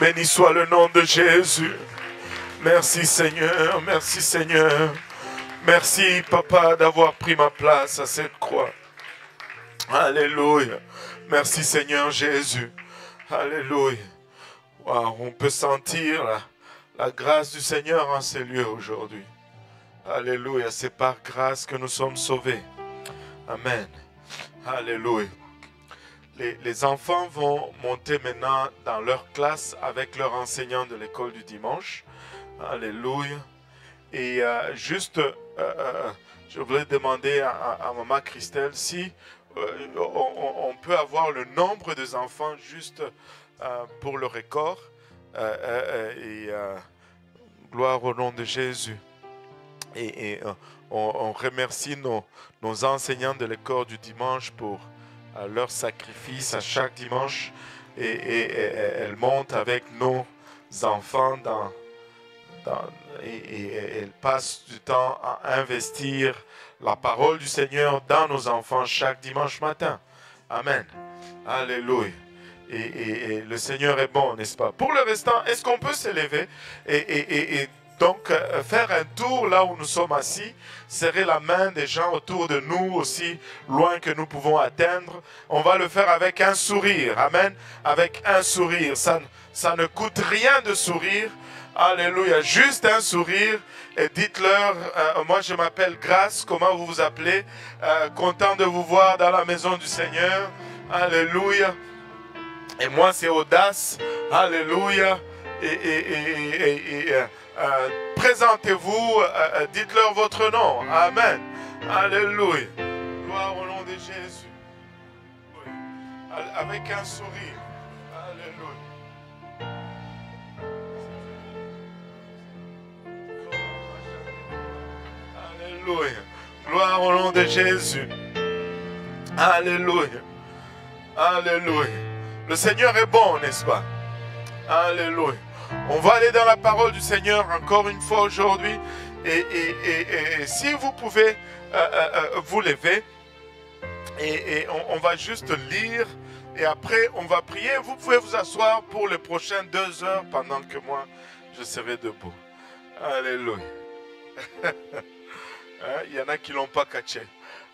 Béni soit le nom de Jésus. Merci Seigneur, merci Seigneur. Merci Papa d'avoir pris ma place à cette croix. Alléluia. Merci Seigneur Jésus. Alléluia. on peut sentir la, la grâce du Seigneur en ces lieux aujourd'hui. Alléluia. C'est par grâce que nous sommes sauvés. Amen. Alléluia. Les, enfants vont monter maintenant dans leur classe avec leur enseignant de l'école du dimanche. Alléluia. Et euh, juste, euh, euh, je voulais demander à, Maman Christelle si on, peut avoir le nombre des enfants juste pour le record. et gloire au nom de Jésus. Et, on, remercie nos enseignants de l'école du dimanche pour leur sacrifice à chaque dimanche et, elle monte avec nos enfants et, elle passe du temps à investir la parole du Seigneur dans nos enfants chaque dimanche matin. Amen. Alléluia. Et, le Seigneur est bon, n'est-ce pas? Pour le restant, est-ce qu'on peut s'élever et, donc, euh, faire un tour là où nous sommes assis, serrer la main des gens autour de nous aussi loin que nous pouvons atteindre. On va le faire avec un sourire. Amen. Avec un sourire. Ça, ça ne coûte rien de sourire. Alléluia. Juste un sourire. Et dites-leur, euh, moi je m'appelle Grâce. Comment vous vous appelez? Euh, Content de vous voir dans la maison du Seigneur. Alléluia. Et moi c'est Audace. Alléluia. Et, et, et, euh, présentez-vous, euh, euh, dites-leur votre nom. Amen. Alléluia. Gloire au nom de Jésus. Avec un sourire. Alléluia. Alléluia. Gloire au nom de Jésus. Alléluia. Alléluia. Le Seigneur est bon, n'est-ce pas? Alléluia. On va aller dans la parole du Seigneur encore une fois aujourd'hui. Et, si vous pouvez euh, euh, euh, vous lever, et, on, va juste lire, et après on va prier. Vous pouvez vous asseoir pour les prochaines deux heures pendant que moi je serai debout. Alléluia. Hein, il y en a qui ne l'ont pas caché.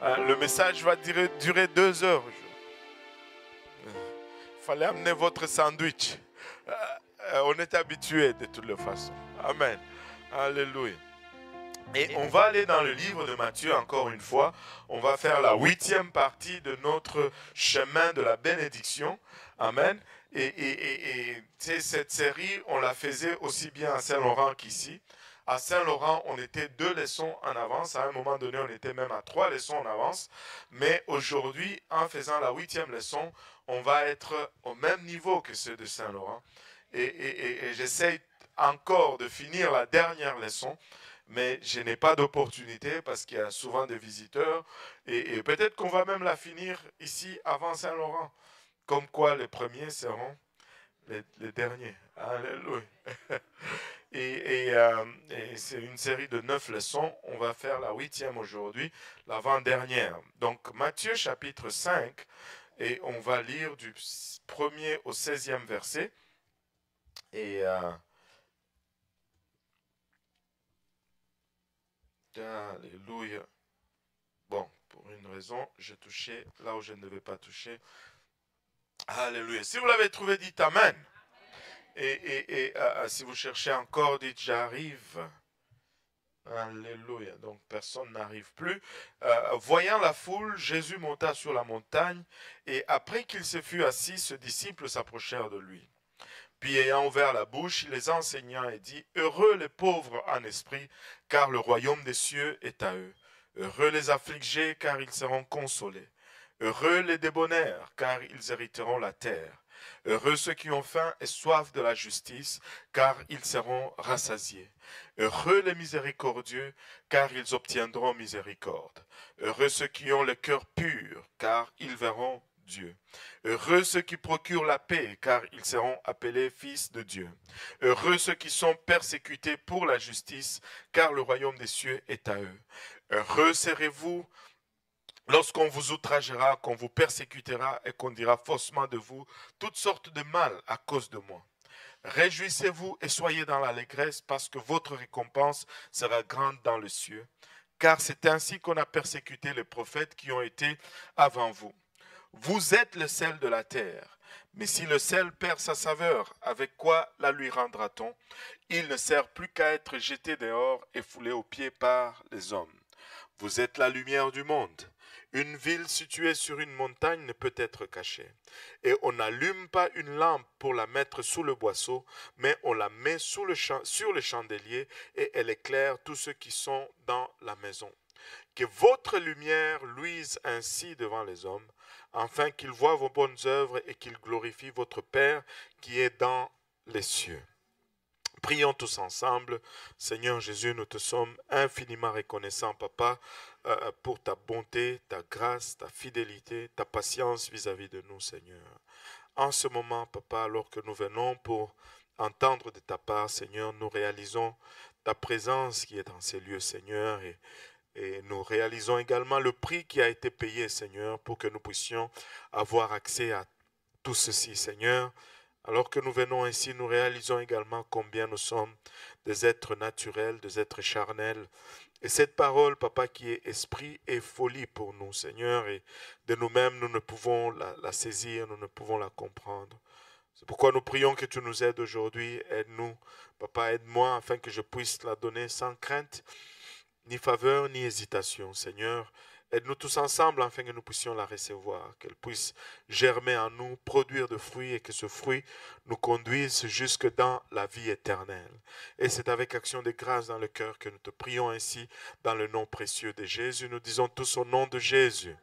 Hein, le message va durer, durer deux heures. Il fallait amener votre sandwich. Euh, on est habitué de toutes les façons. Amen. Alléluia. Et on va aller dans le livre de Matthieu encore une fois. On va faire la huitième partie de notre chemin de la bénédiction. Amen. Et, cette série, on la faisait aussi bien à Saint-Laurent qu'ici. À Saint-Laurent, on était deux leçons en avance. À un moment donné, on était même à trois leçons en avance. Mais aujourd'hui, en faisant la huitième leçon, on va être au même niveau que ceux de Saint-Laurent et, j'essaie encore de finir la dernière leçon, mais je n'ai pas d'opportunité parce qu'il y a souvent des visiteurs et, peut-être qu'on va même la finir ici avant Saint-Laurent, comme quoi les premiers seront les, derniers. Alléluia. Euh, et, c'est une série de neuf leçons. On va faire la huitième aujourd'hui, l'avant-dernière. Donc Matthieu chapitre 5, et on va lire du premier au 16e verset. Et euh, Alléluia. Bon, pour une raison, j'ai touché là où je ne devais pas toucher. Alléluia. Si vous l'avez trouvé, dites Amen. Et, euh, euh, si vous cherchez encore, dites J'arrive. Alléluia. Donc personne n'arrive plus. voyant la foule, Jésus monta sur la montagne et après qu'il se fut assis, ses disciples s'approchèrent de lui. Puis ayant ouvert la bouche, il les enseigna et dit, Heureux les pauvres en esprit, car le royaume des cieux est à eux. Heureux les affligés, car ils seront consolés. Heureux les débonnaires, car ils hériteront la terre. Heureux ceux qui ont faim et soif de la justice, car ils seront rassasiés. Heureux les miséricordieux, car ils obtiendront miséricorde. Heureux ceux qui ont le cœur pur, car ils verront Dieu. Heureux ceux qui procurent la paix, car ils seront appelés fils de Dieu. Heureux ceux qui sont persécutés pour la justice, car le royaume des cieux est à eux. Heureux serez-vous lorsqu'on vous outragera, qu'on vous persécutera et qu'on dira faussement de vous toutes sortes de mal à cause de moi. Réjouissez-vous et soyez dans l'allégresse parce que votre récompense sera grande dans le cieux. Car c'est ainsi qu'on a persécuté les prophètes qui ont été avant vous. Vous êtes le sel de la terre. Mais si le sel perd sa saveur, avec quoi la lui rendra-t-on? Il ne sert plus qu'à être jeté dehors et foulé aux pieds par les hommes. Vous êtes la lumière du monde. Une ville située sur une montagne ne peut être cachée. Et on n'allume pas une lampe pour la mettre sous le boisseau, mais on la met sur le chandelier et elle éclaire tous ceux qui sont dans la maison. Que votre lumière luise ainsi devant les hommes, afin qu'ils voient vos bonnes œuvres et qu'ils glorifient votre Père qui est dans les cieux. Prions tous ensemble. Seigneur Jésus, nous te sommes infiniment reconnaissants, Papa, euh, pour ta bonté, ta grâce, ta fidélité, ta patience vis-à-vis de nous, Seigneur. En ce moment, Papa, alors que nous venons pour entendre de ta part, Seigneur, nous réalisons ta présence qui est dans ces lieux, Seigneur, et nous réalisons également le prix qui a été payé, Seigneur, pour que nous puissions avoir accès à tout ceci, Seigneur. Alors que nous venons ici, nous réalisons également combien nous sommes des êtres naturels, des êtres charnels. Et cette parole, Papa, qui est esprit et folie pour nous, Seigneur, et de nous-mêmes, nous ne pouvons la, la, saisir, nous ne pouvons la comprendre. C'est pourquoi nous prions que tu nous aides aujourd'hui. Aide-nous, Papa, aide-moi afin que je puisse la donner sans crainte ni faveur, ni hésitation. Seigneur, aide-nous tous ensemble afin que nous puissions la recevoir, qu'elle puisse germer en nous, produire de fruits et que ce fruit nous conduise jusque dans la vie éternelle. Et c'est avec action de grâce dans le cœur que nous te prions ainsi dans le nom précieux de Jésus. Nous disons tous au nom de Jésus.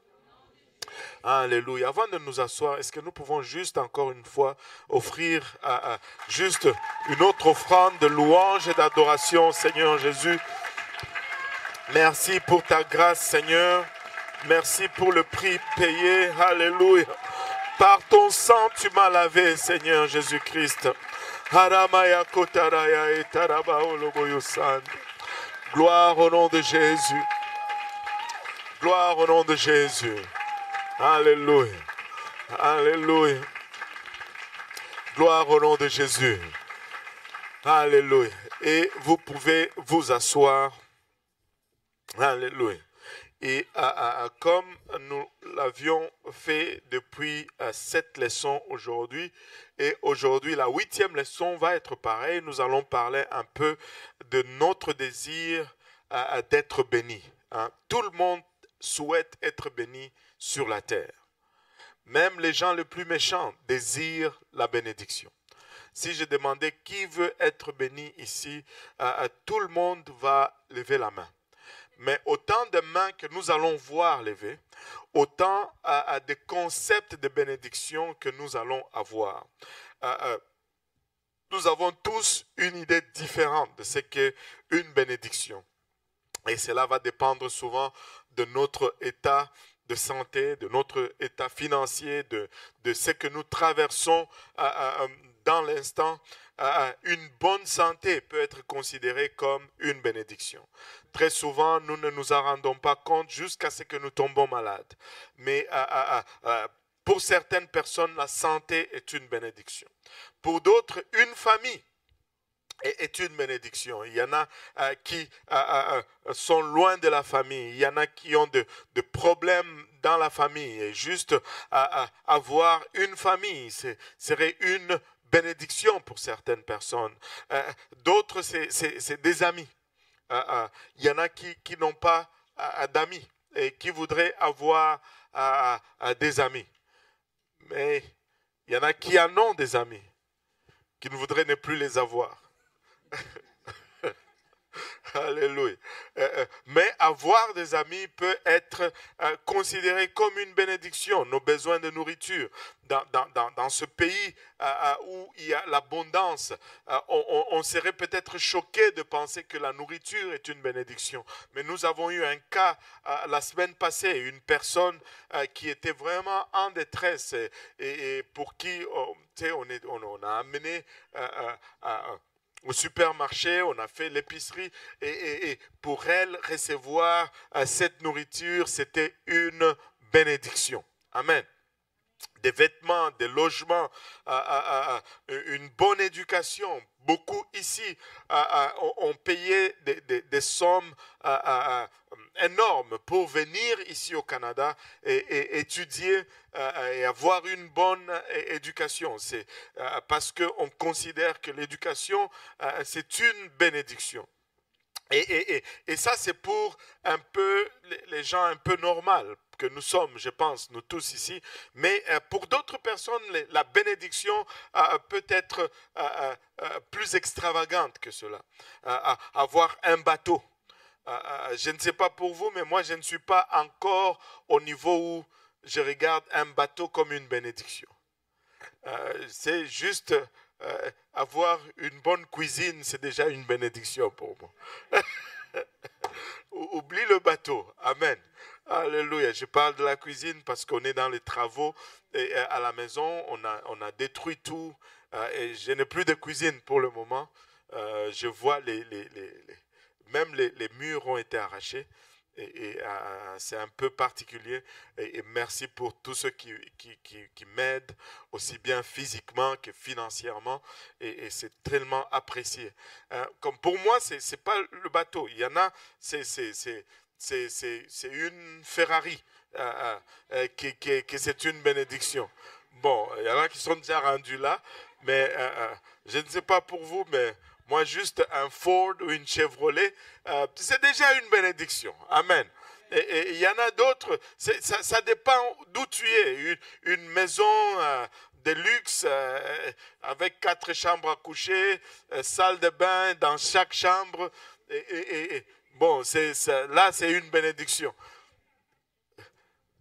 Alléluia. Avant de nous asseoir, est-ce que nous pouvons juste encore une fois offrir juste une autre offrande de louange et d'adoration, Seigneur Jésus, Merci pour ta grâce, Seigneur. Merci pour le prix payé. Alléluia. Par ton sang, tu m'as lavé, Seigneur Jésus-Christ. Gloire au nom de Jésus. Gloire au nom de Jésus. Alléluia. Alléluia. Gloire au nom de Jésus. Alléluia. Et vous pouvez vous asseoir. Alléluia. Et comme nous l'avions fait depuis sept leçons aujourd'hui, et aujourd'hui la huitième leçon va être pareille, nous allons parler un peu de notre désir d'être béni. Hein. Tout le monde souhaite être béni sur la terre. Même les gens les plus méchants désirent la bénédiction. Si je demandais qui veut être béni ici, tout le monde va lever la main. Mais autant de mains que nous allons voir lever, autant à, des concepts de bénédiction que nous allons avoir. nous avons tous une idée différente de ce qu'est une bénédiction. Et cela va dépendre souvent de notre état de santé, de notre état financier, de, de ce que nous traversons dans l'instant. Une bonne santé peut être considérée comme une bénédiction. Très souvent, nous ne nous en rendons pas compte jusqu'à ce que nous tombons malades. Mais pour certaines personnes, la santé est une bénédiction. Pour d'autres, une famille est une bénédiction. Il y en a qui sont loin de la famille. Il y en a qui ont de, problèmes dans la famille. Et juste avoir une famille serait une bénédiction pour certaines personnes. D'autres, c'est des amis. Il y en a qui, n'ont pas d'amis et qui voudraient avoir des amis. Mais il y en a qui en ont des amis, qui ne voudraient ne plus les avoir. Alléluia. Euh, euh, mais avoir des amis peut être euh, considéré comme une bénédiction. Nos besoins de nourriture dans, ce pays où il y a l'abondance, on, serait peut-être choqué de penser que la nourriture est une bénédiction. Mais nous avons eu un cas la semaine passée, une personne qui était vraiment en détresse et, pour qui oh, on, a amené au supermarché, on a fait l'épicerie, et, pour elle, recevoir euh, cette nourriture, c'était une bénédiction. Amen. Des vêtements, des logements, une bonne éducation. Beaucoup ici ont payé des, sommes énormes pour venir ici au Canada et, étudier et avoir une bonne éducation. C'est parce qu'on considère que l'éducation, c'est une bénédiction. Et, ça, c'est pour un peu les gens un peu normaux que nous sommes, je pense, nous tous ici. Mais euh, pour d'autres personnes, la bénédiction euh, peut être euh, plus extravagante que cela. avoir un bateau. je ne sais pas pour vous, mais moi, je ne suis pas encore au niveau où je regarde un bateau comme une bénédiction. c'est juste avoir une bonne cuisine, c'est déjà une bénédiction pour moi. Oublie le bateau. Amen. Alléluia. Je parle de la cuisine parce qu'on est dans les travaux et euh, à la maison, on a, on a détruit tout euh, et je n'ai plus de cuisine pour le moment. Euh, je vois les, les, les, même les, murs ont été arrachés et, c'est un peu particulier. Et, merci pour tous ceux qui, qui, qui, m'aident, aussi bien physiquement que financièrement. Et, c'est tellement apprécié. comme pour moi, ce n'est pas le bateau. Il y en a, c'est c'est une Ferrari, euh, euh, euh, c'est une bénédiction. Bon, il y en a qui sont déjà rendus là, mais je ne sais pas pour vous, mais moi, juste un Ford ou une Chevrolet, c'est déjà une bénédiction. Amen. Et il y en a d'autres, ça, dépend d'où tu es. Une, maison de luxe avec quatre chambres à coucher, salle de bain dans chaque chambre. Et, Bon, c'est, là, c'est une bénédiction.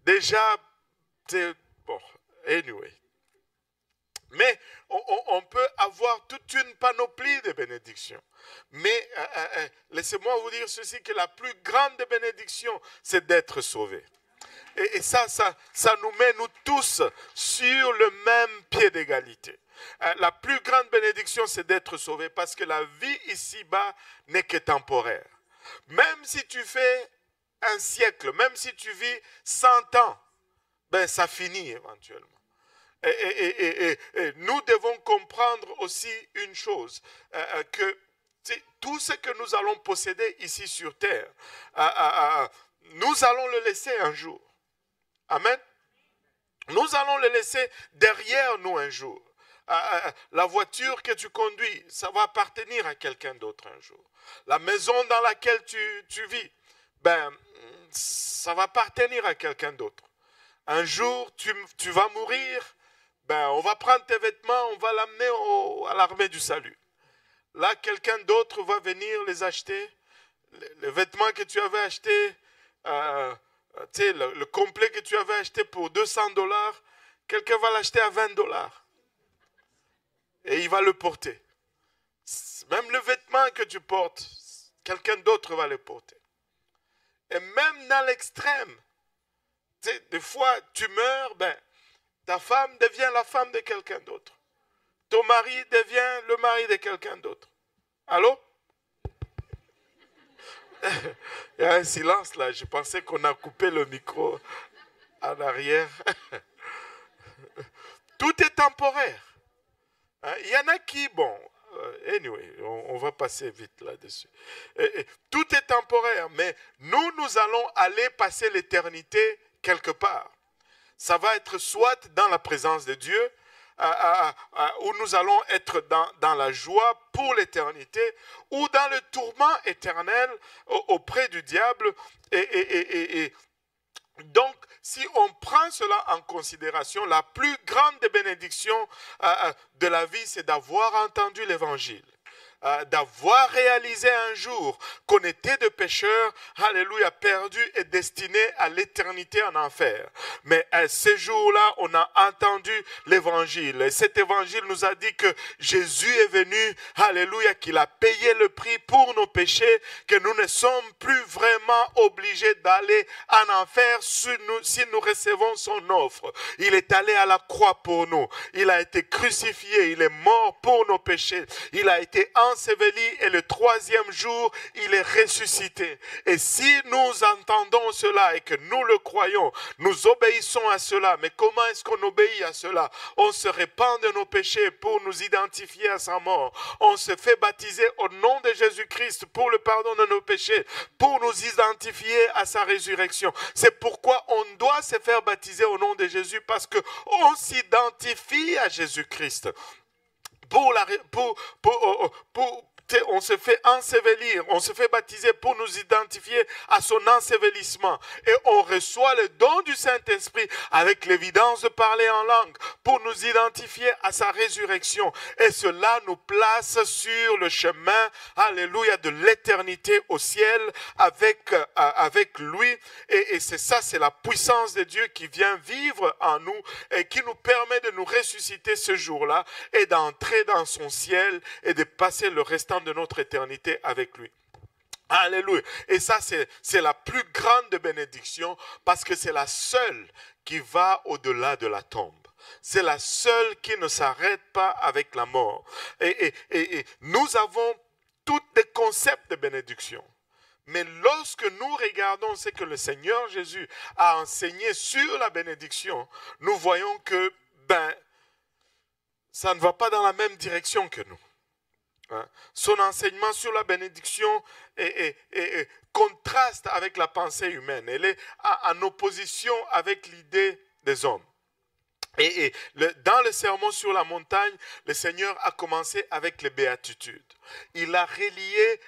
Déjà, c'est bon, anyway. Mais on, peut avoir toute une panoplie de bénédictions. Mais euh, euh, euh, laissez-moi vous dire ceci, que la plus grande bénédiction, c'est d'être sauvé. Et, ça, ça nous met, nous tous, sur le même pied d'égalité. la plus grande bénédiction, c'est d'être sauvé parce que la vie ici-bas n'est que temporaire. Même si tu fais un siècle, même si tu vis 100 ans, ben ça finit éventuellement. Et, nous devons comprendre aussi une chose, euh, euh, que tout ce que nous allons posséder ici sur terre, euh, nous allons le laisser un jour. Amen. Nous allons le laisser derrière nous un jour. La voiture que tu conduis, ça va appartenir à quelqu'un d'autre un jour la maison dans laquelle tu, vis, ben, ça va appartenir à quelqu'un d'autre. Un jour, tu, vas mourir, ben, on va prendre tes vêtements, on va l'amener à l'armée du salut. Là, quelqu'un d'autre va venir les acheter. Les, vêtements que tu avais achetés, euh, le, le, complet que tu avais acheté pour 200 dollars, quelqu'un va l'acheter à 20 dollars. Et il va le porter. Même le vêtement que tu portes, quelqu'un d'autre va le porter. Et même dans l'extrême, des fois tu meurs, ben, ta femme devient la femme de quelqu'un d'autre. Ton mari devient le mari de quelqu'un d'autre. Allô? Il y a un silence là. Je pensais qu'on a coupé le micro en arrière. Tout est temporaire. Hein, il y en a qui, bon, euh, anyway, on, va passer vite là-dessus. Tout est temporaire, mais nous, nous allons aller passer l'éternité quelque part. Ça va être soit dans la présence de Dieu, où nous allons être dans, dans la joie pour l'éternité, ou dans le tourment éternel auprès du diable. Et, donc, si on prend cela en considération, la plus grande des bénédictions euh, euh, de la vie, c'est d'avoir entendu l'évangile. Euh, d'avoir réalisé un jour qu'on était de pécheurs, alléluia, perdus et destinés à l'éternité en enfer. Mais à ce jour-là, on a entendu l'évangile. Et cet évangile nous a dit que Jésus est venu, alléluia, qu'il a payé le prix pour nos péchés, que nous ne sommes plus vraiment obligés d'aller en enfer si nous, si nous recevons son offre. Il est allé à la croix pour nous. Il a été crucifié. Il est mort pour nos péchés. Il a été en enseveli et le troisième jour, il est ressuscité. Et si nous entendons cela et que nous le croyons, nous obéissons à cela. Mais comment est-ce qu'on obéit à cela? On se répand de nos péchés pour nous identifier à sa mort. On se fait baptiser au nom de Jésus-Christ pour le pardon de nos péchés, pour nous identifier à sa résurrection. C'est pourquoi on doit se faire baptiser au nom de Jésus parce que on s'identifie à Jésus-Christ. Pour, la, pour, pour, oh, oh, pour, on se fait ensevelir, on se fait baptiser pour nous identifier à son ensevelissement. Et on reçoit le don du Saint-Esprit avec l'évidence de parler en langue pour nous identifier à sa résurrection. Et cela nous place sur le chemin, alléluia, de l'éternité au ciel avec, euh, lui. Et, et c'est ça, c'est la puissance de Dieu qui vient vivre en nous et qui nous permet de nous ressusciter ce jour-là et d'entrer dans son ciel et de passer le restant de notre éternité avec lui. Alléluia. Et ça, c'est la plus grande bénédiction parce que c'est la seule qui va au-delà de la tombe. C'est la seule qui ne s'arrête pas avec la mort. Et, et, nous avons tous des concepts de bénédiction. Mais lorsque nous regardons ce que le Seigneur Jésus a enseigné sur la bénédiction, nous voyons que, ben, ça ne va pas dans la même direction que nous. Hein. Son enseignement sur la bénédiction est, contraste avec la pensée humaine. Elle est en opposition avec l'idée des hommes. Et, dans le sermon sur la montagne, le Seigneur a commencé avec les béatitudes. Il a relié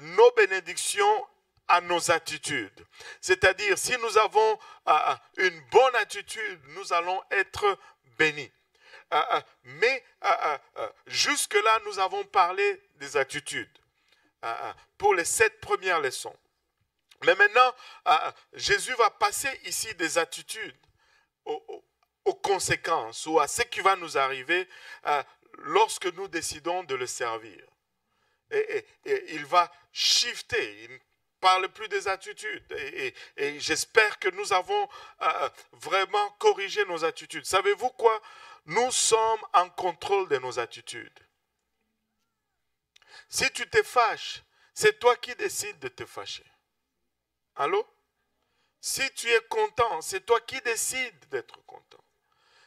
nos bénédictions à nos attitudes. C'est-à-dire, si nous avons une bonne attitude, nous allons être bénis. Ah, ah, mais ah, jusque-là, nous avons parlé des attitudes pour les sept premières leçons. Mais maintenant, Jésus va passer ici des attitudes aux, conséquences ou à ce qui va nous arriver lorsque nous décidons de le servir. Et, il va shifter, il parle plus des attitudes. Et, j'espère que nous avons vraiment corrigé nos attitudes. Savez-vous quoi? Nous sommes en contrôle de nos attitudes. Si tu te fâches, c'est toi qui décides de te fâcher. Allô? Si tu es content, c'est toi qui décides d'être content.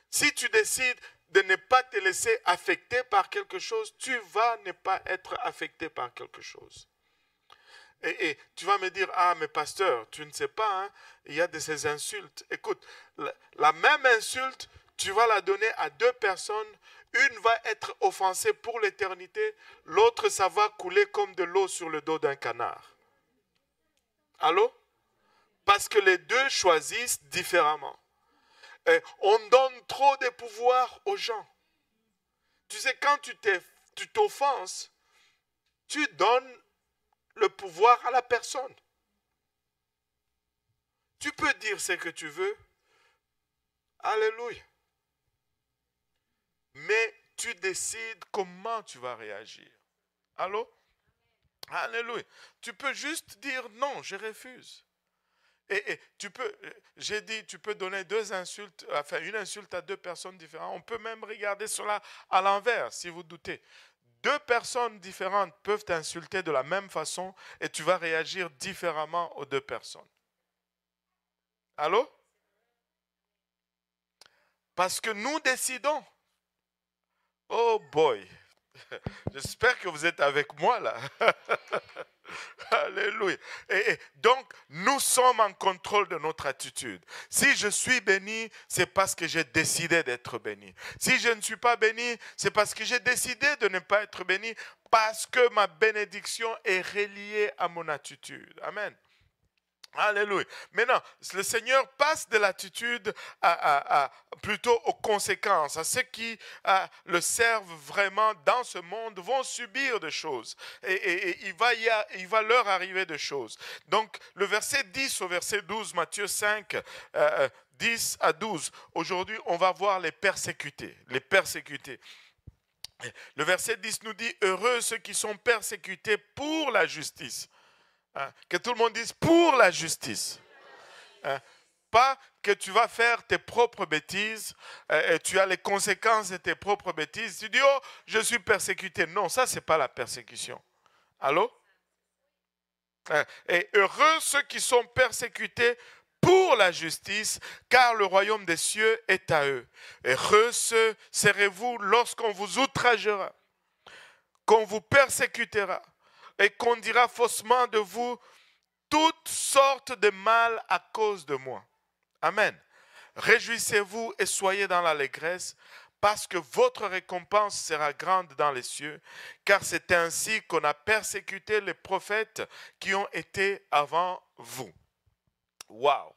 Si tu décides de ne pas te laisser affecter par quelque chose, tu vas ne pas être affecté par quelque chose. Et, tu vas me dire, ah mais pasteur, tu ne sais pas, hein, il y a de ces insultes. Écoute, la même insulte, tu vas la donner à deux personnes. Une va être offensée pour l'éternité, l'autre, ça va couler comme de l'eau sur le dos d'un canard. Allô? Parce que les deux choisissent différemment. on donne trop de pouvoir aux gens. Tu sais, quand tu t'offenses, tu donnes le pouvoir à la personne. Tu peux dire ce que tu veux. Alléluia mais tu décides comment tu vas réagir. Allô? Alléluia. Tu peux juste dire non, je refuse. Et, tu peux, j'ai dit, tu peux donner deux insultes, enfin une insulte à deux personnes différentes. On peut même regarder cela à l'envers, si vous doutez. Deux personnes différentes peuvent t'insulter de la même façon et tu vas réagir différemment aux deux personnes. Allô? Parce que nous décidons. Oh boy. J'espère que vous êtes avec moi là. Alléluia. Et, donc, nous sommes en contrôle de notre attitude. Si je suis béni, c'est parce que j'ai décidé d'être béni. Si je ne suis pas béni, c'est parce que j'ai décidé de ne pas être béni, parce que ma bénédiction est reliée à mon attitude. Amen. Alléluia. Maintenant, le Seigneur passe de l'attitude à, plutôt aux conséquences, à ceux qui le servent vraiment dans ce monde vont subir des choses. Et, il, va leur arriver des choses. Donc, le verset 10 au verset 12, Matthieu 5, 10 euh, à 12. Aujourd'hui, on va voir les persécutés. Les persécutés. Le verset 10 nous dit, heureux ceux qui sont persécutés pour la justice Hein? Que tout le monde dise pour la justice. Hein? Pas que tu vas faire tes propres bêtises et tu as les conséquences de tes propres bêtises. Tu dis, oh, je suis persécuté. Non, ça, c'est pas la persécution. Allô? Et heureux ceux qui sont persécutés pour la justice, car le royaume des cieux est à eux. Heureux serez-vous lorsqu'on vous outragera, qu'on vous persécutera et qu'on dira faussement de vous toutes sortes de mal à cause de moi. Amen. Réjouissez-vous et soyez dans l'allégresse, parce que votre récompense sera grande dans les cieux, car c'est ainsi qu'on a persécuté les prophètes qui ont été avant vous. Waouh!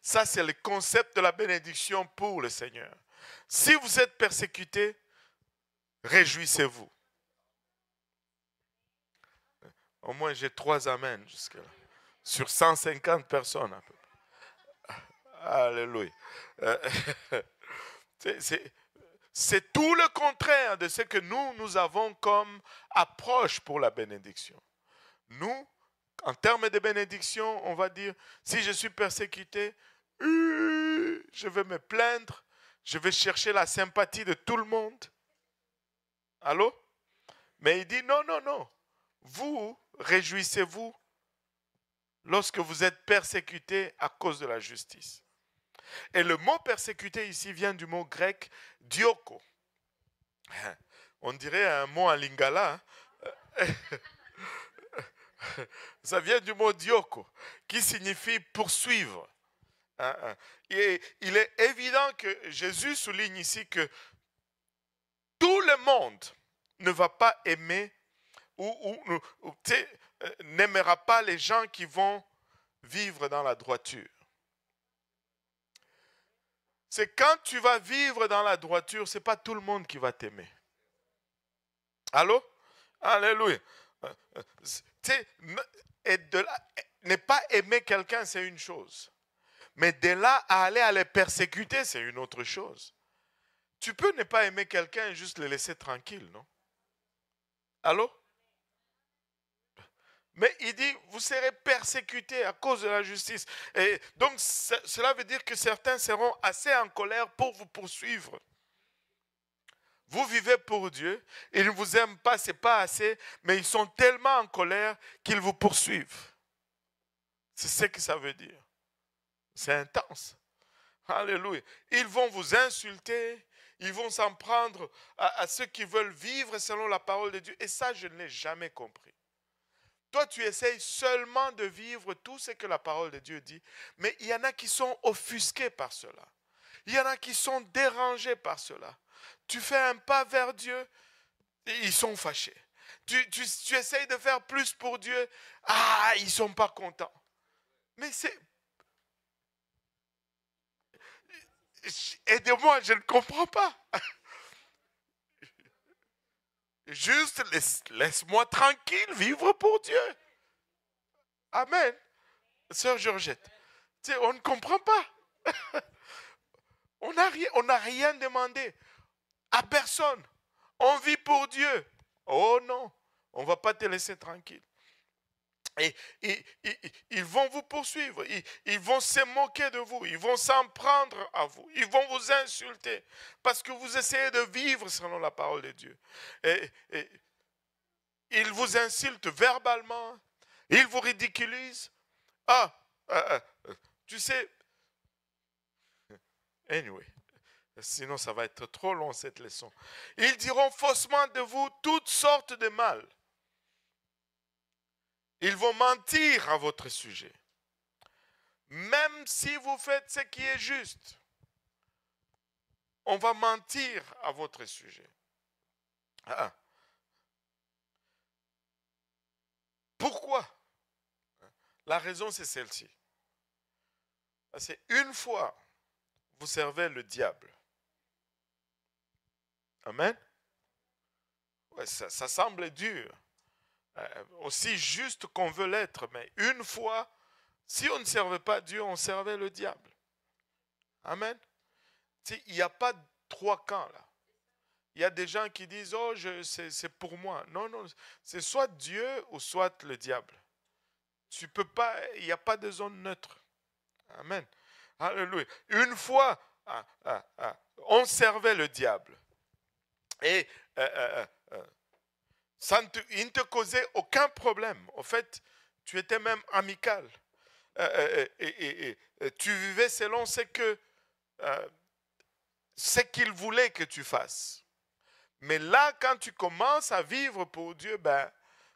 Ça, c'est le concept de la bénédiction pour le Seigneur. Si vous êtes persécuté, réjouissez-vous. Au moins, j'ai trois amens jusque-là. Sur 150 personnes. À peu Alléluia. Euh, c'est tout le contraire de ce que nous, nous avons comme approche pour la bénédiction. Nous, en termes de bénédiction, on va dire, si je suis persécuté, euh, je vais me plaindre, je vais chercher la sympathie de tout le monde. Allô? Mais il dit, non, non, non. Vous, réjouissez-vous lorsque vous êtes persécuté à cause de la justice. Et le mot persécuté ici vient du mot grec dioko. On dirait un mot en lingala. Hein. Ça vient du mot dioko, qui signifie poursuivre. Hein, hein. Et il est évident que Jésus souligne ici que tout le monde ne va pas aimer ou, euh, n'aimera pas les gens qui vont vivre dans la droiture. C'est quand tu vas vivre dans la droiture, ce n'est pas tout le monde qui va t'aimer. Allô? Alléluia. Euh, euh, ne pas aimer quelqu'un, c'est une chose. Mais de là à aller à les persécuter, c'est une autre chose. Tu peux ne pas aimer quelqu'un et juste le laisser tranquille, non? Allô? Mais il dit, vous serez persécutés à cause de la justice. Et donc, cela veut dire que certains seront assez en colère pour vous poursuivre. Vous vivez pour Dieu, ils ne vous aiment pas, c'est pas assez, mais ils sont tellement en colère qu'ils vous poursuivent. C'est ce que ça veut dire. C'est intense. Alléluia. Ils vont vous insulter, ils vont s'en prendre à, à, ceux qui veulent vivre selon la parole de Dieu. Et ça, je ne l'ai jamais compris. Toi, tu essayes seulement de vivre tout ce que la parole de Dieu dit, mais il y en a qui sont offusqués par cela. Il y en a qui sont dérangés par cela. Tu fais un pas vers Dieu, ils sont fâchés. Tu, essayes de faire plus pour Dieu, ah, ils ne sont pas contents. Mais c'est... Aidez-moi, je ne comprends pas. Juste laisse-moi tranquille vivre pour Dieu. Amen. Sœur Georgette, on ne comprend pas. on n'a rien, rien demandé à personne. On vit pour Dieu. Oh non, on ne va pas te laisser tranquille. Et, ils vont vous poursuivre, ils, vont se moquer de vous, ils vont s'en prendre à vous, ils vont vous insulter parce que vous essayez de vivre selon la parole de Dieu. Et, ils vous insultent verbalement, ils vous ridiculisent. Ah, ah, ah tu sais, anyway, sinon ça va être trop long cette leçon. Ils diront faussement de vous toutes sortes de mal. Ils vont mentir à votre sujet. Même si vous faites ce qui est juste, on va mentir à votre sujet. Ah. Pourquoi? La raison, c'est celle-ci. C'est une fois, vous servez le diable. Amen? Ça semble dur. Euh, aussi juste qu'on veut l'être, mais une fois, si on ne servait pas Dieu, on servait le diable. Amen. Il n'y a pas trois camps là. Il y a des gens qui disent, oh, c'est pour moi. Non, non, c'est soit Dieu ou soit le diable. Tu peux pas, il n'y a pas de zone neutre. Amen. Alléluia. Une fois, ah, ah, ah, on servait le diable. Et euh, il ne te causait aucun problème. En fait, tu étais même amical. et, tu vivais selon ce que qu'il voulait que tu fasses. Mais là, quand tu commences à vivre pour Dieu, ben,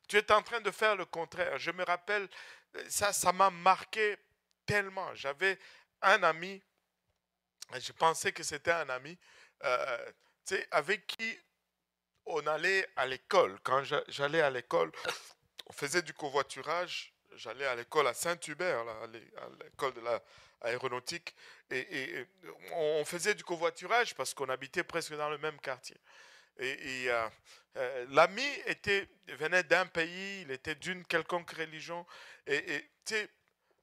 tu es en train de faire le contraire. Je me rappelle, ça, ça m'a marqué tellement. J'avais un ami, je pensais que c'était un ami, euh, avec qui on allait à l'école. Quand j'allais à l'école, on faisait du covoiturage. J'allais à l'école à Saint-Hubert, à l'école de l'aéronautique, et, on faisait du covoiturage parce qu'on habitait presque dans le même quartier. Et, euh, euh, l'ami venait d'un pays, il était d'une quelconque religion. Et, et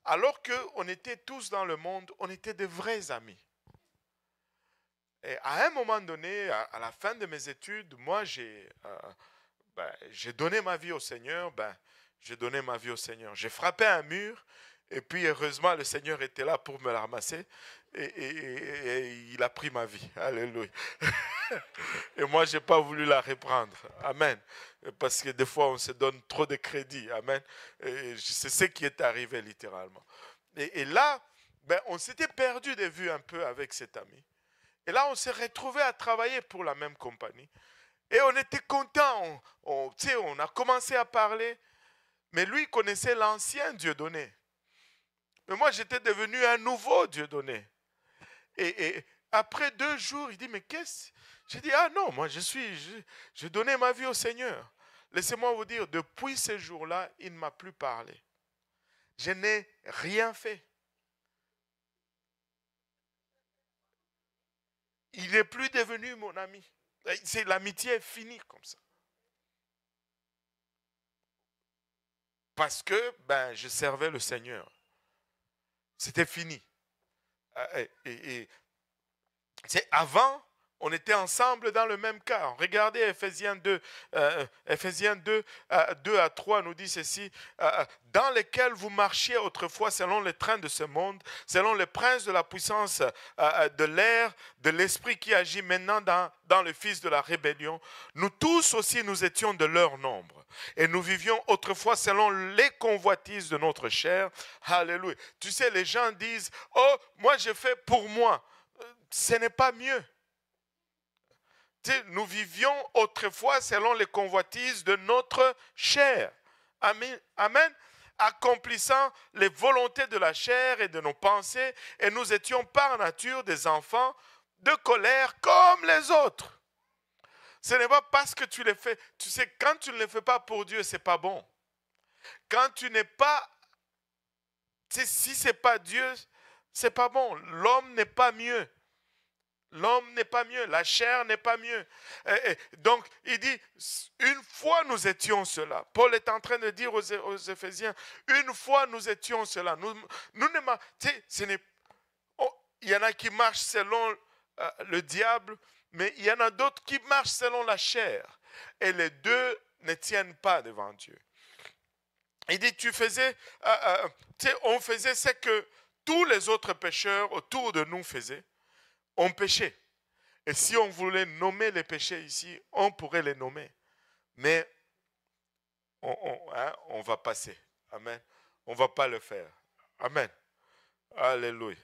alors qu'on était tous dans le monde, on était de vrais amis. Et à un moment donné, à, la fin de mes études, moi, j'ai euh, ben, donné ma vie au Seigneur. Ben, j'ai donné ma vie au Seigneur. J'ai frappé un mur et puis heureusement, le Seigneur était là pour me la ramasser et, il a pris ma vie. Alléluia. et moi, je n'ai pas voulu la reprendre. Amen. Parce que des fois, on se donne trop de crédit. Amen. C'est ce qui est arrivé littéralement. Et, là, ben, on s'était perdu de vue un peu avec cet ami. Et là, on s'est retrouvé à travailler pour la même compagnie. Et on était content. On, on, on a commencé à parler. Mais lui connaissait l'ancien Dieu donné. Mais moi, j'étais devenu un nouveau Dieu donné. Et, après deux jours, il dit, mais qu'est-ce? J'ai dit, ah non, moi, je suis, j'ai donné ma vie au Seigneur. Laissez-moi vous dire, depuis ce jour-là, il ne m'a plus parlé. Je n'ai rien fait. Il n'est plus devenu mon ami. C'est l'amitié est finie comme ça. Parce que ben, je servais le Seigneur. C'était fini. Euh, et, c'est avant, on était ensemble dans le même cas. Regardez Ephésiens 2, euh, Ephésiens 2, 2 euh, à 3 nous dit ceci, dans lesquels vous marchiez autrefois selon les trains de ce monde, selon les princes de la puissance de l'air, de l'esprit qui agit maintenant dans, dans le fils de la rébellion. Nous tous aussi, nous étions de leur nombre. Et nous vivions autrefois selon les convoitises de notre chair. Alléluia. Tu sais, les gens disent, oh, moi j'ai fait pour moi. Ce n'est pas mieux. Nous vivions autrefois selon les convoitises de notre chair. Amen. Accomplissant les volontés de la chair et de nos pensées. Et nous étions par nature des enfants de colère comme les autres. Ce n'est pas parce que tu le fais. Tu sais, quand tu ne le fais pas pour Dieu, c'est pas bon. Quand tu n'es pas. Si ce n'est pas Dieu, c'est pas bon. L'homme n'est pas mieux. L'homme n'est pas mieux, la chair n'est pas mieux. donc, il dit, une fois nous étions cela. Paul est en train de dire aux, Éphésiens, une fois nous étions cela. Nous, nous ne, oh, il y en a qui marchent selon euh, le diable, mais il y en a d'autres qui marchent selon la chair. Et les deux ne tiennent pas devant Dieu. Il dit, tu faisais, euh, euh, on faisait ce que tous les autres pécheurs autour de nous faisaient. On péchait. Et si on voulait nommer les péchés ici, on pourrait les nommer. Mais on, hein, va passer. Amen. On ne va pas le faire. Amen. Alléluia.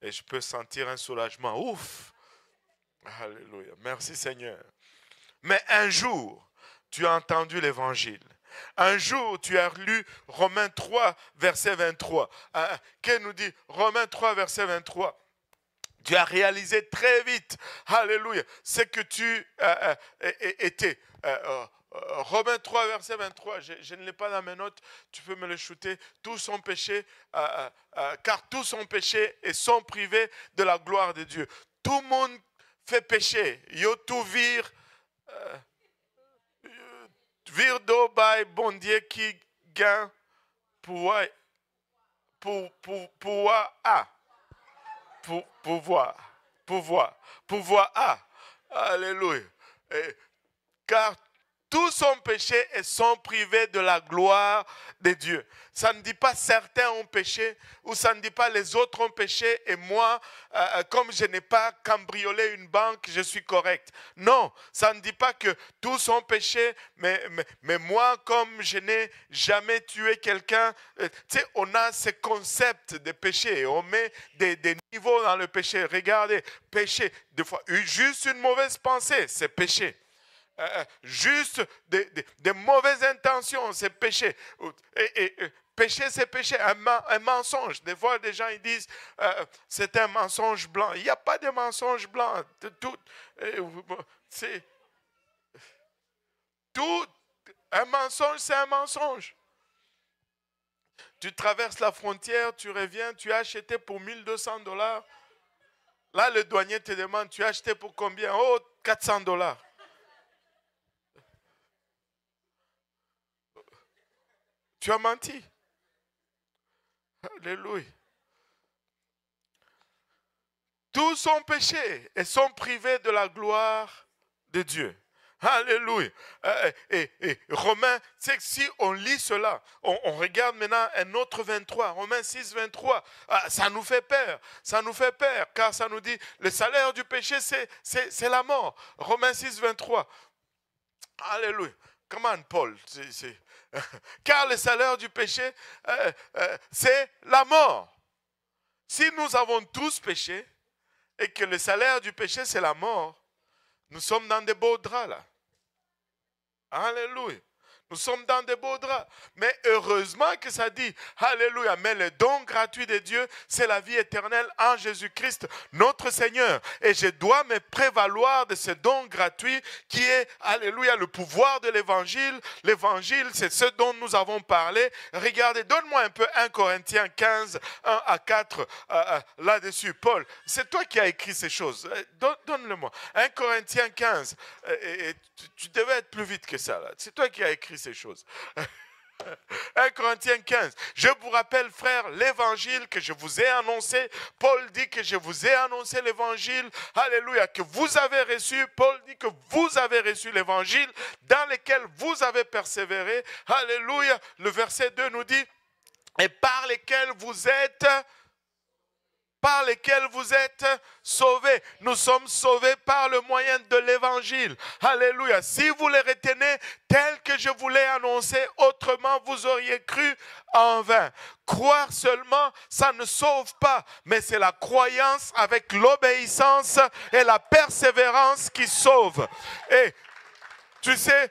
Et je peux sentir un soulagement. Ouf. Alléluia. Merci Seigneur. Mais un jour, tu as entendu l'évangile. Un jour, tu as lu Romains 3, verset 23. Ah, Qu'est-ce nous dit Romains 3, verset 23 tu as réalisé très vite, alléluia, ce que tu euh, euh, étais. Euh, Romains 3, verset 23, je, ne l'ai pas dans mes notes, tu peux me le shooter. Tous sont péchés, car tous sont péchés et sont privés de la gloire de Dieu. Tout le monde fait pécher. Yo tout vir, vir do by bon Dieu qui gagne pour, pour. Pour, pouvoir, pouvoir, pouvoir a. Alléluia. car tous ont péché et sont privés de la gloire de Dieu. Ça ne dit pas certains ont péché ou ça ne dit pas les autres ont péché et moi, euh, euh, comme je n'ai pas cambriolé une banque, je suis correct. Non, ça ne dit pas que tous ont péché, mais, mais, moi, comme je n'ai jamais tué quelqu'un, euh, tu sais, on a ce concept de péché. On met des, des niveaux dans le péché. Regardez, péché, des fois, juste une mauvaise pensée, c'est péché. Euh, euh, juste des, mauvaises intentions, c'est péché. Et, péché, c'est péché. Un, mensonge. Des fois, des gens disent euh, c'est un mensonge blanc. Il n'y a pas de mensonge blanc. Tout, c'est. Un mensonge, c'est un mensonge. Tu traverses la frontière, tu reviens, tu as acheté pour 1200 dollars. Là, le douanier te demande, tu as acheté pour combien? Oh, 400 dollars. Tu as menti. Alléluia. Tous sont péchés et sont privés de la gloire de Dieu. Alléluia. Euh, et, et, Romains, c'est que si on lit cela, on, regarde maintenant un autre 23, Romains 6, 23, ah, ça nous fait peur, ça nous fait peur, car ça nous dit, le salaire du péché, c'est la mort. Romains 6, 23. Alléluia. Comment Paul Car le salaire du péché, euh, euh, c'est la mort. Si nous avons tous péché et que le salaire du péché, c'est la mort, nous sommes dans des beaux draps là. Alléluia. Nous sommes dans des beaux draps. Mais heureusement que ça dit, Alléluia, mais le don gratuit de Dieu, c'est la vie éternelle en Jésus-Christ, notre Seigneur. Et je dois me prévaloir de ce don gratuit qui est, Alléluia, le pouvoir de l'Évangile. L'Évangile, c'est ce dont nous avons parlé. Regardez, donne-moi un peu 1 Corinthiens 15, 1 à 4, euh, euh, là-dessus. Paul, c'est toi qui as écrit ces choses. Euh, donne-le-moi. 1 Corinthiens 15. Et, tu, devais être plus vite que ça. C'est toi qui as écrit ces choses. 1 Corinthiens 15. Je vous rappelle, frère, l'évangile que je vous ai annoncé. Paul dit que je vous ai annoncé l'évangile. Alléluia. Que vous avez reçu. Paul dit que vous avez reçu l'évangile dans lequel vous avez persévéré. Alléluia. Le verset 2 nous dit, et par lesquels vous êtes par lesquels vous êtes sauvés. Nous sommes sauvés par le moyen de l'évangile. Alléluia. Si vous les retenez tel que je vous l'ai annoncé, autrement vous auriez cru en vain. Croire seulement, ça ne sauve pas, mais c'est la croyance avec l'obéissance et la persévérance qui sauve. Et tu sais,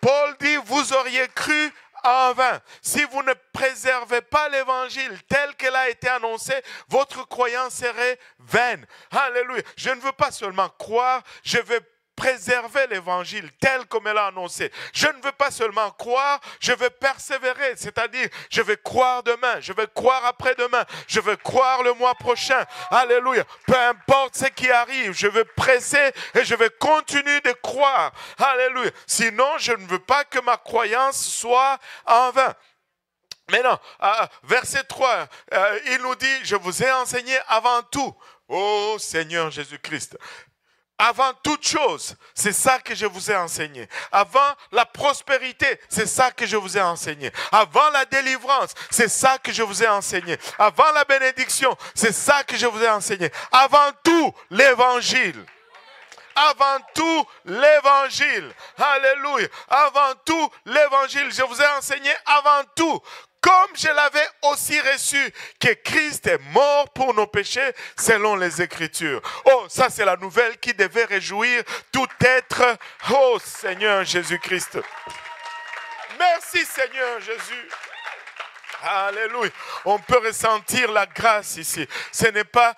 Paul dit, vous auriez cru en vain. Si vous ne préservez pas l'évangile tel qu'elle a été annoncé, votre croyance serait vaine. Alléluia. Je ne veux pas seulement croire, je veux préserver l'évangile tel comme elle a annoncé. Je ne veux pas seulement croire, je veux persévérer, c'est-à-dire je vais croire demain, je vais croire après-demain, je vais croire le mois prochain. Alléluia. Peu importe ce qui arrive, je vais presser et je vais continuer de croire. Alléluia. Sinon, je ne veux pas que ma croyance soit en vain. Maintenant, verset 3, euh, il nous dit, je vous ai enseigné avant tout, ô Seigneur Jésus-Christ, avant toute chose, c'est ça que je vous ai enseigné. Avant la prospérité, c'est ça que je vous ai enseigné. Avant la délivrance, c'est ça que je vous ai enseigné. Avant la bénédiction, c'est ça que je vous ai enseigné. Avant tout, l'évangile. Avant tout, l'évangile. Alléluia. Avant tout, l'évangile. Je vous ai enseigné avant tout comme je l'avais aussi reçu, que Christ est mort pour nos péchés selon les Écritures. Oh, ça c'est la nouvelle qui devait réjouir tout être. Oh Seigneur Jésus-Christ. Merci Seigneur Jésus. Alléluia. On peut ressentir la grâce ici. Ce n'est pas...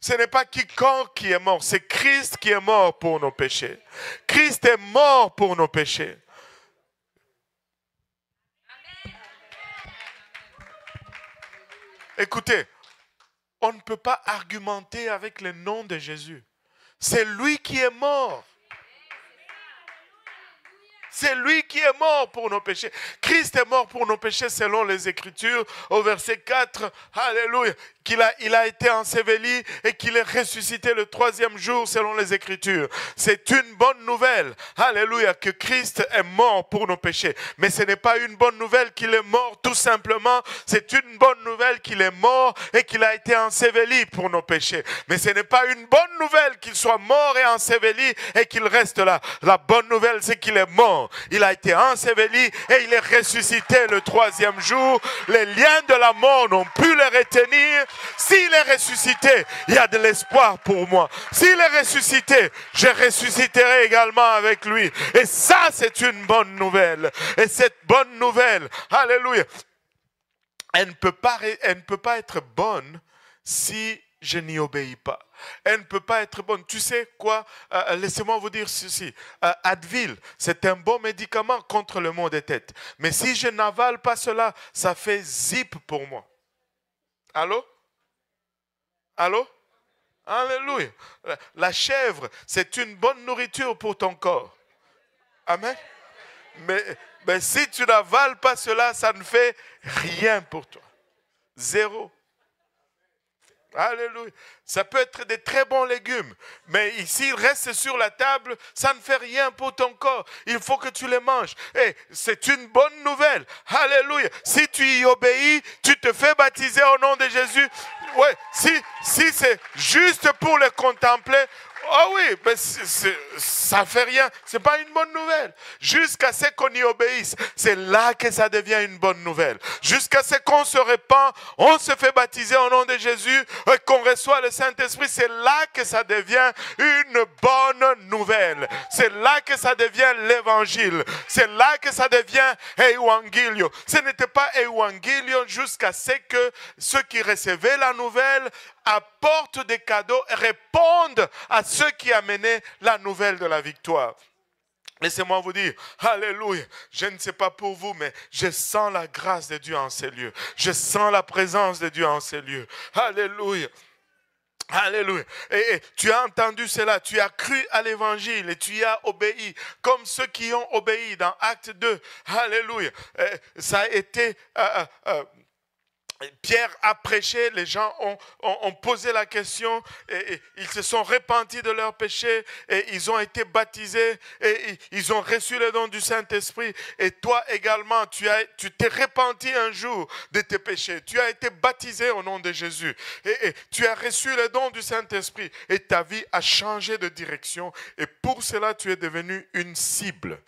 Ce n'est pas quiconque qui est mort, c'est Christ qui est mort pour nos péchés. Christ est mort pour nos péchés. Écoutez, on ne peut pas argumenter avec le nom de Jésus. C'est lui qui est mort. C'est lui qui est mort pour nos péchés. Christ est mort pour nos péchés selon les Écritures. Au verset 4, Alléluia, qu'il a, il a été enseveli et qu'il est ressuscité le troisième jour selon les Écritures. C'est une bonne nouvelle. Alléluia, que Christ est mort pour nos péchés. Mais ce n'est pas une bonne nouvelle qu'il est mort tout simplement. C'est une bonne nouvelle qu'il est mort et qu'il a été enseveli pour nos péchés. Mais ce n'est pas une bonne nouvelle qu'il soit mort et enseveli et qu'il reste là. La bonne nouvelle, c'est qu'il est mort. Il a été enseveli et il est ressuscité le troisième jour. Les liens de la mort n'ont pu le retenir. S'il est ressuscité, il y a de l'espoir pour moi. S'il est ressuscité, je ressusciterai également avec lui. Et ça, c'est une bonne nouvelle. Et cette bonne nouvelle, alléluia, elle ne peut pas, elle ne peut pas être bonne si je n'y obéis pas. Elle ne peut pas être bonne. Tu sais quoi? Euh, euh, Laissez-moi vous dire ceci. Euh, Advil, c'est un bon médicament contre le maux de tête. Mais si je n'avale pas cela, ça fait zip pour moi. Allô? Allô? Alléluia. La chèvre, c'est une bonne nourriture pour ton corps. Amen. Mais, mais si tu n'avales pas cela, ça ne fait rien pour toi. Zéro. Alléluia. Ça peut être des très bons légumes, mais s'ils restent sur la table, ça ne fait rien pour ton corps. Il faut que tu les manges. Et c'est une bonne nouvelle. Alléluia. Si tu y obéis, tu te fais baptiser au nom de Jésus. Ouais, si, si c'est juste pour le contempler, ah oui, mais ça fait rien. Ce n'est pas une bonne nouvelle. Jusqu'à ce qu'on y obéisse, c'est là que ça devient une bonne nouvelle. Jusqu'à ce qu'on se répand, on se fait baptiser au nom de Jésus, et qu'on reçoit le Saint-Esprit, c'est là que ça devient une bonne nouvelle. C'est là que ça devient l'évangile. C'est là que ça devient Euangilio. Ce n'était pas Euangilio jusqu'à ce que ceux qui recevaient la nouvelle apportent des cadeaux et répondent à ceux qui amenaient la nouvelle de la victoire. Laissez-moi vous dire, Alléluia, je ne sais pas pour vous, mais je sens la grâce de Dieu en ces lieux. Je sens la présence de Dieu en ces lieux. Alléluia. Alléluia. Et, tu as entendu cela, tu as cru à l'évangile et tu as obéi, comme ceux qui ont obéi dans Acte 2. Alléluia. ça a été euh, euh, euh, Pierre a prêché, les gens ont, posé la question, ils se sont repentis de leurs péchés, ils ont été baptisés, et, ils ont reçu le don du Saint-Esprit. Et toi également, tu as, tu t'es repenti un jour de tes péchés. Tu as été baptisé au nom de Jésus, et, tu as reçu le don du Saint-Esprit, et ta vie a changé de direction. Et pour cela, tu es devenu une cible.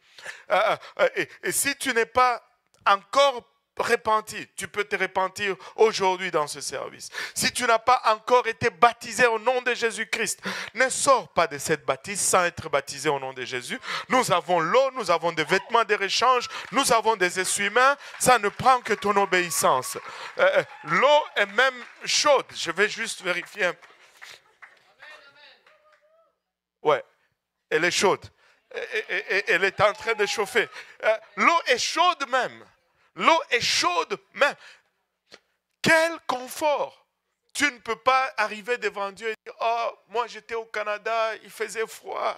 Euh, euh, et si tu n'es pas encore repenti, tu peux te repentir aujourd'hui dans ce service. Si tu n'as pas encore été baptisé au nom de Jésus-Christ, ne sors pas de cette baptise sans être baptisé au nom de Jésus. Nous avons l'eau, nous avons des vêtements de réchange, nous avons des essuie-mains. Ça ne prend que ton obéissance. Euh, euh, l'eau est même chaude. Je vais juste vérifier un peu. Ouais, elle est chaude. Elle est en train de chauffer. Euh, l'eau est chaude même. L'eau est chaude mais Quel confort Tu ne peux pas arriver devant Dieu et dire, oh, moi j'étais au Canada, il faisait froid.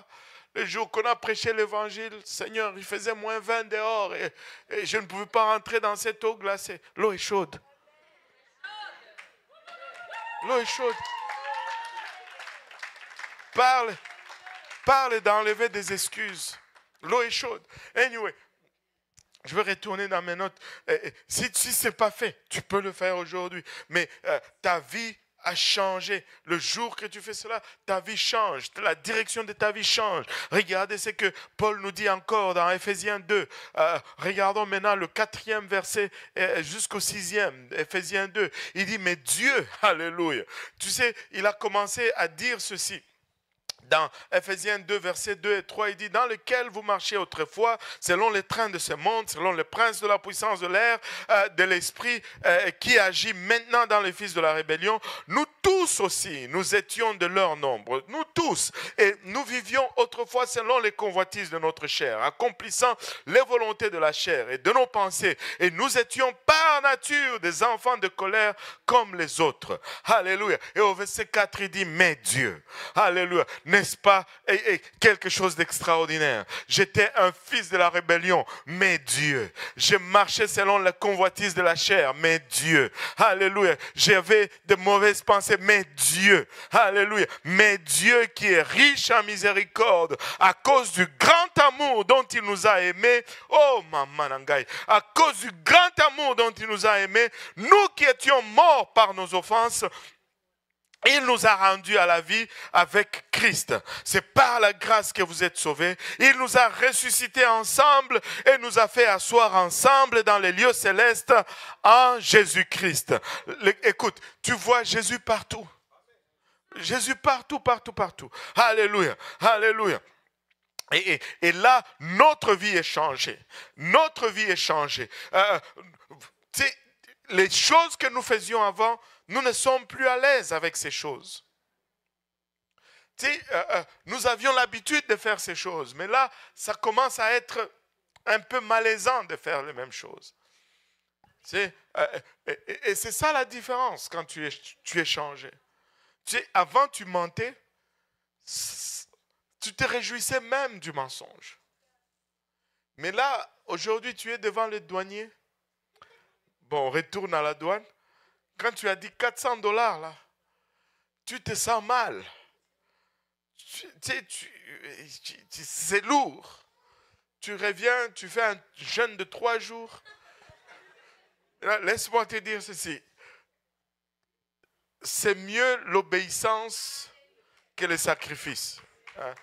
Le jour qu'on a prêché l'évangile, Seigneur, il faisait moins 20 dehors et, je ne pouvais pas rentrer dans cette eau glacée. L'eau est chaude. L'eau est chaude. Parle, parle d'enlever des excuses. L'eau est chaude. Anyway, je veux retourner dans mes notes. Si, si ce n'est pas fait, tu peux le faire aujourd'hui. Mais euh, ta vie a changé. Le jour que tu fais cela, ta vie change. La direction de ta vie change. Regardez ce que Paul nous dit encore dans Ephésiens 2. Euh, regardons maintenant le quatrième verset euh, jusqu'au sixième. Ephésiens 2. Il dit, mais Dieu, alléluia. Tu sais, il a commencé à dire ceci dans Ephésiens 2, versets 2 et 3, il dit, dans lequel vous marchiez autrefois, selon les trains de ce monde, selon le prince de la puissance de l'air, euh, de l'esprit euh, qui agit maintenant dans les fils de la rébellion, nous tous aussi, nous étions de leur nombre, nous tous, et nous vivions autrefois selon les convoitises de notre chair, accomplissant les volontés de la chair et de nos pensées, et nous étions par nature des enfants de colère comme les autres. Alléluia. Et au verset 4, il dit, mais Dieu, Alléluia, ne n'est-ce pas, quelque chose d'extraordinaire. J'étais un fils de la rébellion, mais Dieu. Je marchais selon la convoitise de la chair, mais Dieu. Alléluia. J'avais de mauvaises pensées, mais Dieu. Alléluia. Mais Dieu qui est riche en miséricorde, à cause du grand amour dont il nous a aimés. Oh, maman à cause du grand amour dont il nous a aimés, nous qui étions morts par nos offenses, il nous a rendus à la vie avec Christ. C'est par la grâce que vous êtes sauvés. Il nous a ressuscités ensemble et nous a fait asseoir ensemble dans les lieux célestes en Jésus-Christ. Écoute, tu vois Jésus partout. Jésus partout, partout, partout. Alléluia, alléluia. Et, là, notre vie est changée. Notre vie est changée. Euh, les choses que nous faisions avant, nous ne sommes plus à l'aise avec ces choses. Tu sais, euh, euh, nous avions l'habitude de faire ces choses, mais là, ça commence à être un peu malaisant de faire les mêmes choses. Euh, et, c'est ça la différence quand tu es, tu es changé. Tu sais, avant, tu mentais, tu te réjouissais même du mensonge. Mais là, aujourd'hui, tu es devant le douanier. Bon, retourne à la douane quand tu as dit 400 dollars, là, tu te sens mal. c'est lourd. Tu reviens, tu fais un jeûne de trois jours. Laisse-moi te dire ceci. C'est mieux l'obéissance que le sacrifice. Hein.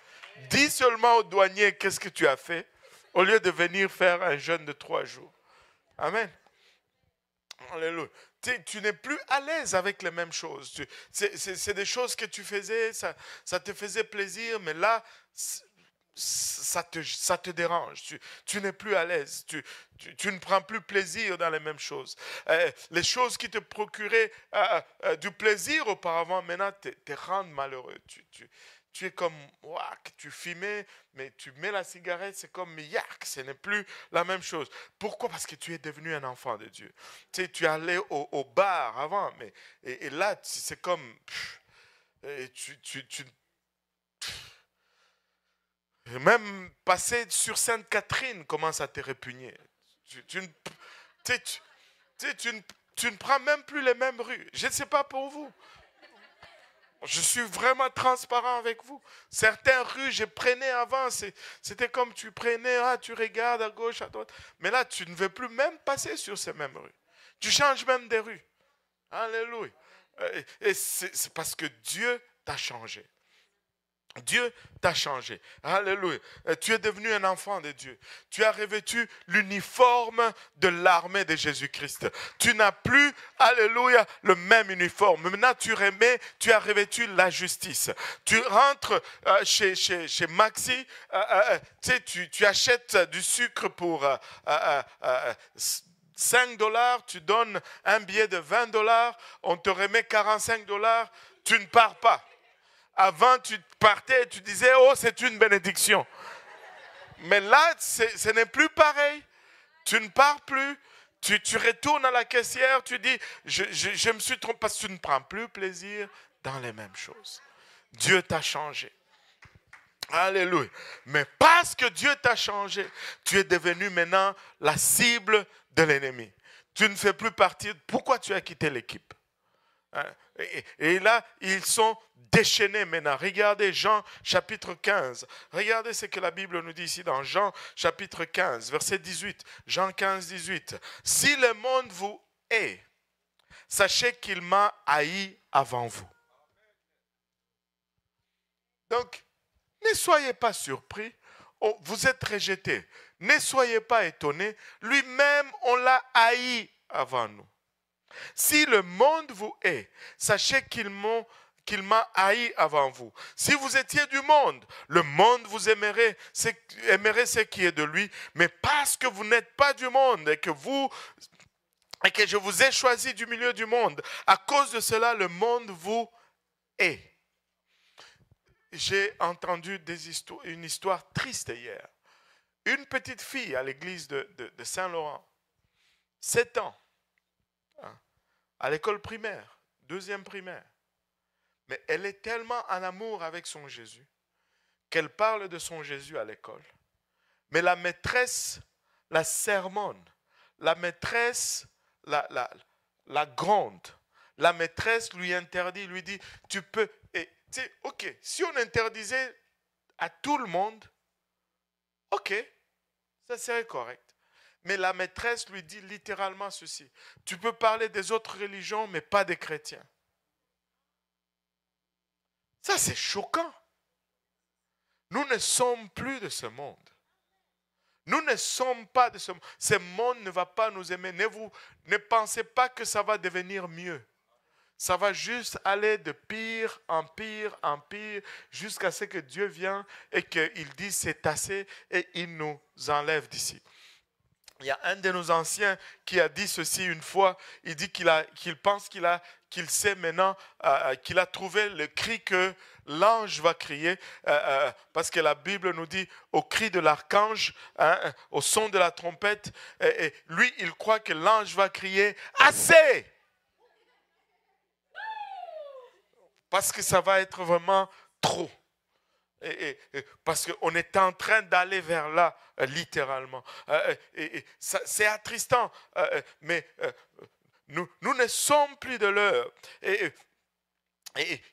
Dis seulement au douanier qu'est-ce que tu as fait au lieu de venir faire un jeûne de trois jours. Amen. Alléluia tu n'es plus à l'aise avec les mêmes choses. C'est des choses que tu faisais, ça, te faisait plaisir, mais là, ça te, dérange. Tu, n'es plus à l'aise. Tu, ne prends plus plaisir dans les mêmes choses. Euh, les choses qui te procuraient euh, euh, du plaisir auparavant, maintenant, te, rendent malheureux. Es comme, tu fumais, mais tu mets la cigarette, c'est comme, yak, ce n'est plus la même chose. Pourquoi? Parce que tu es devenu un enfant de Dieu. Tu sais, tu allais au, bar avant, mais et, là, c'est comme, tu, tu, tu même passer sur Sainte-Catherine commence à te répugner. Tu, tu, tu, tu, ne prends même plus les mêmes rues. Je ne sais pas pour vous. Je suis vraiment transparent avec vous. Certaines rues, je prenais avant, c'était comme tu prenais, ah, tu regardes à gauche, à droite. Mais là, tu ne veux plus même passer sur ces mêmes rues. Tu changes même des rues. Alléluia. Et c'est parce que Dieu t'a changé. Dieu t'a changé. Alléluia. Euh, tu es devenu un enfant de Dieu. Tu as revêtu l'uniforme de l'armée de Jésus-Christ. Tu n'as plus, alléluia, le même uniforme. Maintenant, tu remets, tu as revêtu la justice. Tu rentres euh, chez, chez, chez, Maxi, euh, tu, tu, achètes du sucre pour 5 dollars, tu donnes un billet de 20 dollars, on te remet 45 dollars, tu ne pars pas. Avant, tu partais et tu disais, oh, c'est une bénédiction. Mais là, ce n'est plus pareil. Tu ne pars plus. Tu, retournes à la caissière, tu dis, je, me suis trompé parce que tu ne prends plus plaisir dans les mêmes choses. Dieu t'a changé. Alléluia. Mais parce que Dieu t'a changé, tu es devenu maintenant la cible de l'ennemi. Tu ne fais plus partie. Pourquoi tu as quitté l'équipe? Et là, ils sont déchaînés maintenant. Regardez Jean chapitre 15. Regardez ce que la Bible nous dit ici dans Jean chapitre 15, verset 18. Jean 15, 18. Si le monde vous hait, sachez qu'il m'a haï avant vous. Donc, ne soyez pas surpris. Oh, vous êtes rejetés. Ne soyez pas étonnés. Lui-même, on l'a haï avant nous. Si le monde vous hait, sachez qu'il m'a haï avant vous. Si vous étiez du monde, le monde vous aimerait, aimerait ce qui est de lui, mais parce que vous n'êtes pas du monde et que vous et que je vous ai choisi du milieu du monde, à cause de cela, le monde vous hait. J'ai entendu une histoire triste hier. Une petite fille à l'église de, de Saint-Laurent, 7 ans, à l'école primaire, deuxième primaire. Mais elle est tellement en amour avec son Jésus. qu'elle parle de son Jésus à l'école. Mais la maîtresse la sermonne. La maîtresse la, la, la grande. La maîtresse lui interdit, lui dit, tu peux... Et, ok, si on interdisait à tout le monde, ok, ça serait correct. Mais la maîtresse lui dit littéralement ceci. Tu peux parler des autres religions, mais pas des chrétiens. Ça, c'est choquant. Nous ne sommes plus de ce monde. Nous ne sommes pas de ce monde. Ce monde ne va pas nous aimer. Ne, vous, ne pensez pas que ça va devenir mieux. Ça va juste aller de pire en pire en pire jusqu'à ce que Dieu vienne et qu'il dise c'est assez et il nous enlève d'ici. Il y a un de nos anciens qui a dit ceci une fois. Il dit qu'il pense qu'il a, qu'il sait maintenant, euh, euh, qu'il a trouvé le cri que l'ange va crier, euh, parce que la Bible nous dit au cri de l'archange, hein, au son de la trompette, et lui, il croit que l'ange va crier assez. Parce que ça va être vraiment trop parce qu'on est en train d'aller vers là, euh, littéralement. Euh, euh, c'est attristant, mais nous, ne sommes plus de l'heure. Et,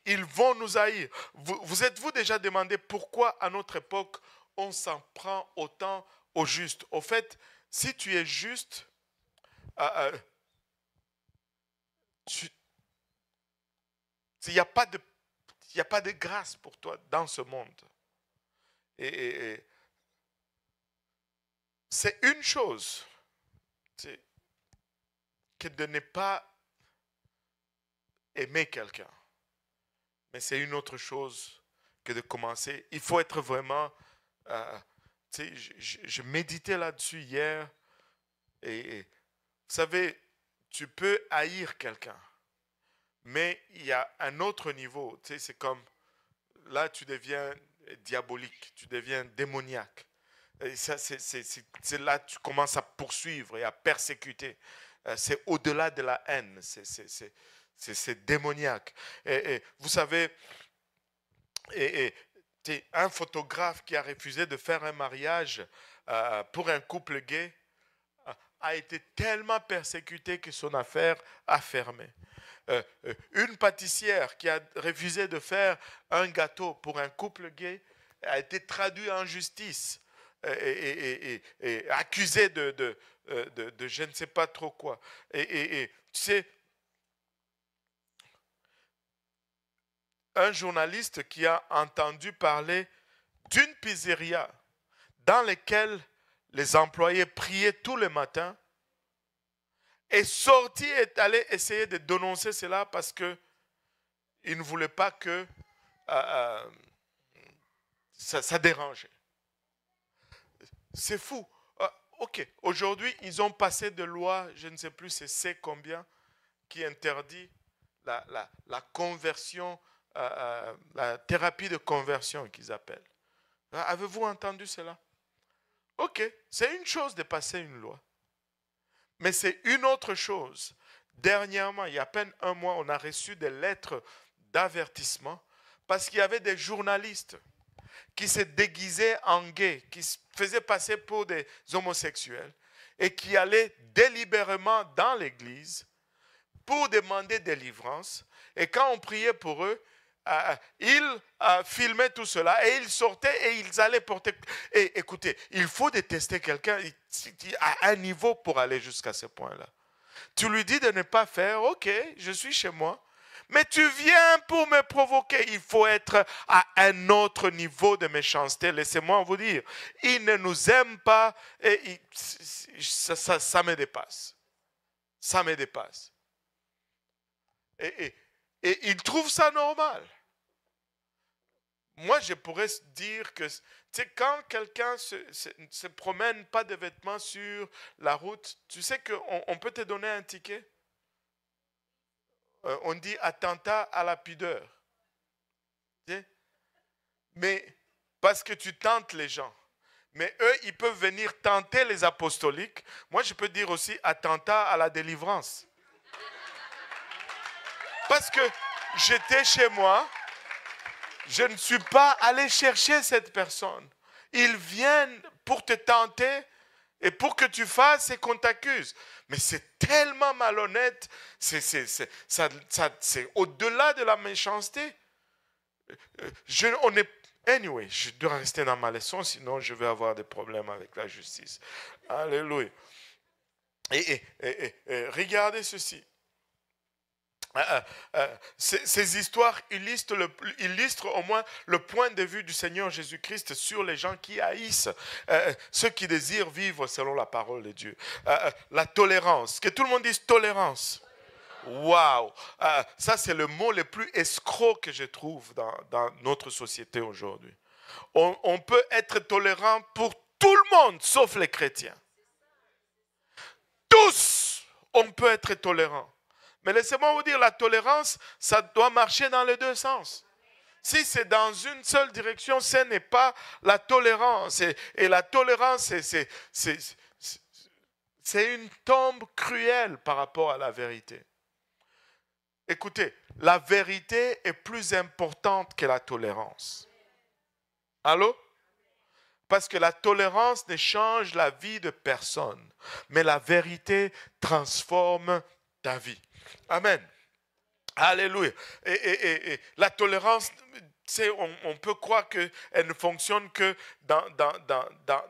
ils vont nous haïr. Vous, vous êtes-vous déjà demandé pourquoi à notre époque on s'en prend autant au juste? Au fait, si tu es juste, il n'y a pas de il n'y a pas de grâce pour toi dans ce monde. Et, c'est une chose que de ne pas aimer quelqu'un. Mais c'est une autre chose que de commencer. Il faut être vraiment... Euh, je, je, méditais là-dessus hier. et vous savez, tu peux haïr quelqu'un. Mais il y a un autre niveau. Tu sais, c'est comme là, tu deviens diabolique, tu deviens démoniaque. Ça, c'est là tu commences à poursuivre et à persécuter. Euh, c'est au-delà de la haine. C'est démoniaque. Et, vous savez, et, un photographe qui a refusé de faire un mariage euh, pour un couple gay a été tellement persécuté que son affaire a fermé. Euh, euh, une pâtissière qui a refusé de faire un gâteau pour un couple gay a été traduite en justice euh, et, accusée de, de, de, je ne sais pas trop quoi. Et, tu sais, un journaliste qui a entendu parler d'une pizzeria dans laquelle les employés priaient tous les matins est sorti et est allé essayer de dénoncer cela parce que il ne voulait pas que euh, euh, ça, ça, dérangeait. C'est fou. Euh, ok, aujourd'hui, ils ont passé de loi, je ne sais plus c'est combien, qui interdit la conversion, la thérapie de conversion qu'ils appellent. Avez-vous entendu cela? Ok, c'est une chose de passer une loi. Mais c'est une autre chose. Dernièrement, il y a à peine un mois, on a reçu des lettres d'avertissement parce qu'il y avait des journalistes qui se déguisaient en gays, qui se faisaient passer pour des homosexuels et qui allaient délibérément dans l'église pour demander délivrance. Et quand on priait pour eux, euh, ils euh, filmaient tout cela et ils sortaient et ils allaient porter. Écoutez, il faut détester quelqu'un à un niveau pour aller jusqu'à ce point-là. Tu lui dis de ne pas faire, ok, je suis chez moi. Mais tu viens pour me provoquer. Il faut être à un autre niveau de méchanceté. Laissez-moi vous dire. Il ne nous aime pas et ça, ça, me dépasse. Ça me dépasse. Et, et, et il trouve ça normal moi, je pourrais dire que quand quelqu'un se, se, promène pas de vêtements sur la route, tu sais qu'on on peut te donner un ticket? Euh, on dit attentat à la pudeur. Mais parce que tu tentes les gens. Mais eux, ils peuvent venir tenter les apostoliques. Moi, je peux dire aussi attentat à la délivrance. Parce que j'étais chez moi, je ne suis pas allé chercher cette personne. Ils viennent pour te tenter et pour que tu fasses et qu'on t'accuse. Mais c'est tellement malhonnête, c'est au-delà de la méchanceté. Je, on est, anyway, je dois rester dans ma leçon, sinon je vais avoir des problèmes avec la justice. Alléluia. et regardez ceci. Euh, euh, euh, ces, histoires illustrent, au moins le point de vue du Seigneur Jésus-Christ sur les gens qui haïssent, ceux qui désirent vivre selon la parole de Dieu. la tolérance, que tout le monde dise tolérance. Waouh! ça, c'est le mot le plus escroc que je trouve dans, notre société aujourd'hui. on peut être tolérant pour tout le monde, sauf les chrétiens. Tous, on peut être tolérant. Mais laissez-moi vous dire, la tolérance, ça doit marcher dans les deux sens. Si c'est dans une seule direction, ce n'est pas la tolérance. Et, la tolérance, c'est une tombe cruelle par rapport à la vérité. Écoutez, la vérité est plus importante que la tolérance. Allô? Parce que la tolérance ne change la vie de personne, mais la vérité transforme ta vie. Amen. Alléluia. Et, la tolérance, on, peut croire qu'elle ne fonctionne que dans,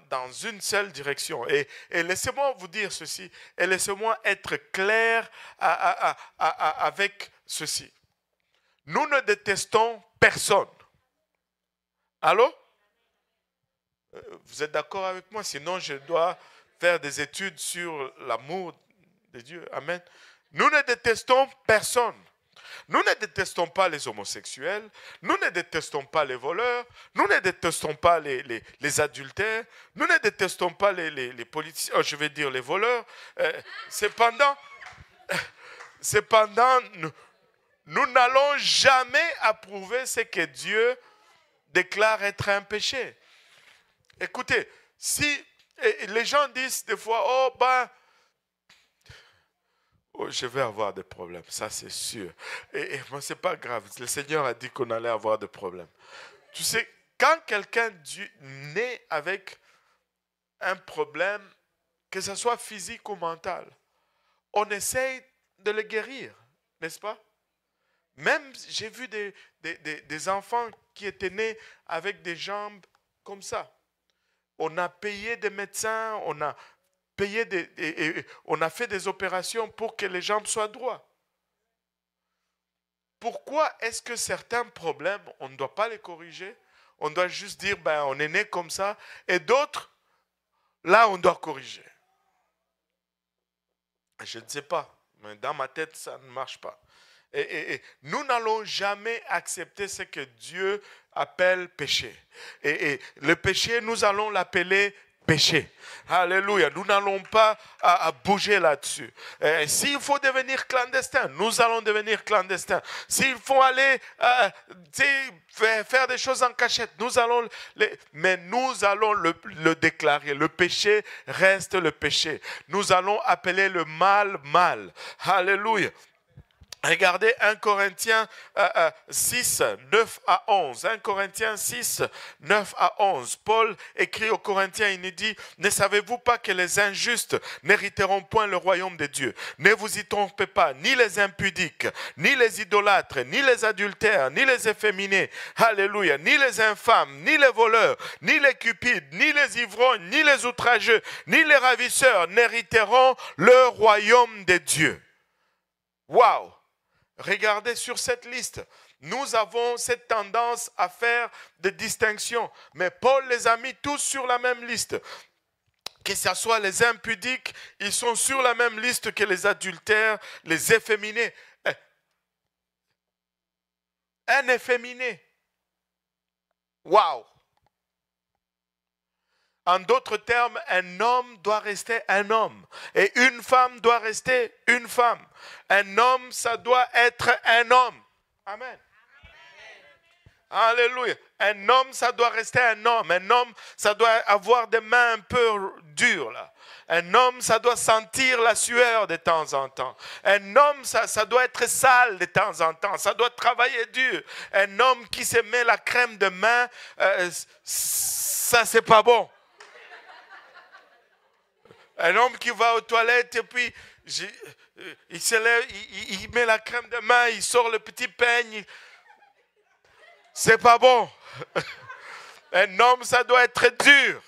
dans, une seule direction. Et, laissez-moi vous dire ceci, et laissez-moi être clair avec ceci. Nous ne détestons personne. Allô? Vous êtes d'accord avec moi? Sinon, je dois faire des études sur l'amour de Dieu. Amen. Nous ne détestons personne. Nous ne détestons pas les homosexuels, nous ne détestons pas les voleurs, nous ne détestons pas les, les, adultères, nous ne détestons pas les, les politiciens, oh, je vais dire les voleurs. Euh, cependant, cependant, nous n'allons jamais approuver ce que Dieu déclare être un péché. Écoutez, si les gens disent des fois, oh ben, Oh, je vais avoir des problèmes, ça c'est sûr. Et, moi, ce n'est pas grave. Le Seigneur a dit qu'on allait avoir des problèmes. Tu sais, quand quelqu'un naît avec un problème, que ce soit physique ou mental, on essaye de le guérir, n'est-ce pas? Même, j'ai vu des, des, des, enfants qui étaient nés avec des jambes comme ça. On a payé des médecins, on a et, on a fait des opérations pour que les jambes soient droits. Pourquoi est-ce que certains problèmes, on ne doit pas les corriger? On doit juste dire, ben, on est né comme ça. Et d'autres, là, on doit corriger. Je ne sais pas, mais dans ma tête, ça ne marche pas. Et, nous n'allons jamais accepter ce que Dieu appelle péché. et le péché, nous allons l'appeler péché. Alléluia. Nous n'allons pas à, bouger là-dessus. S'il faut devenir clandestin, nous allons devenir clandestin. S'il faut aller euh, faire, des choses en cachette, nous allons mais nous allons le, le, déclarer. Le péché reste le péché. Nous allons appeler le mal mal. Alléluia. Regardez 1 Corinthiens 6, euh, 9 euh, à 11. 1 Corinthiens 6, 9 à 11. Paul écrit aux Corinthiens, il nous dit, ne savez-vous pas que les injustes n'hériteront point le royaume de Dieu? Ne vous y trompez pas, ni les impudiques, ni les idolâtres, ni les adultères, ni les efféminés, alléluia, ni les infâmes, ni les voleurs, ni les cupides, ni les ivrognes, ni les outrageux, ni les ravisseurs n'hériteront le royaume de Dieu. Waouh Regardez sur cette liste. Nous avons cette tendance à faire des distinctions, mais Paul les a mis tous sur la même liste. Que ce soit les impudiques, ils sont sur la même liste que les adultères, les efféminés. Eh. Un efféminé. Waouh! En d'autres termes, un homme doit rester un homme et une femme doit rester une femme. Un homme, ça doit être un homme. Amen. Alléluia. Un homme, ça doit rester un homme. Un homme, ça doit avoir des mains un peu dures. Un homme, ça doit sentir la sueur de temps en temps. Un homme, ça, ça doit être sale de temps en temps. Ça doit travailler dur. Un homme qui se met la crème de main, euh, ça, c'est pas bon. Un homme qui va aux toilettes et puis euh, il se lève, il, met la crème de main, il sort le petit peigne. C'est pas bon. Un homme, ça doit être dur.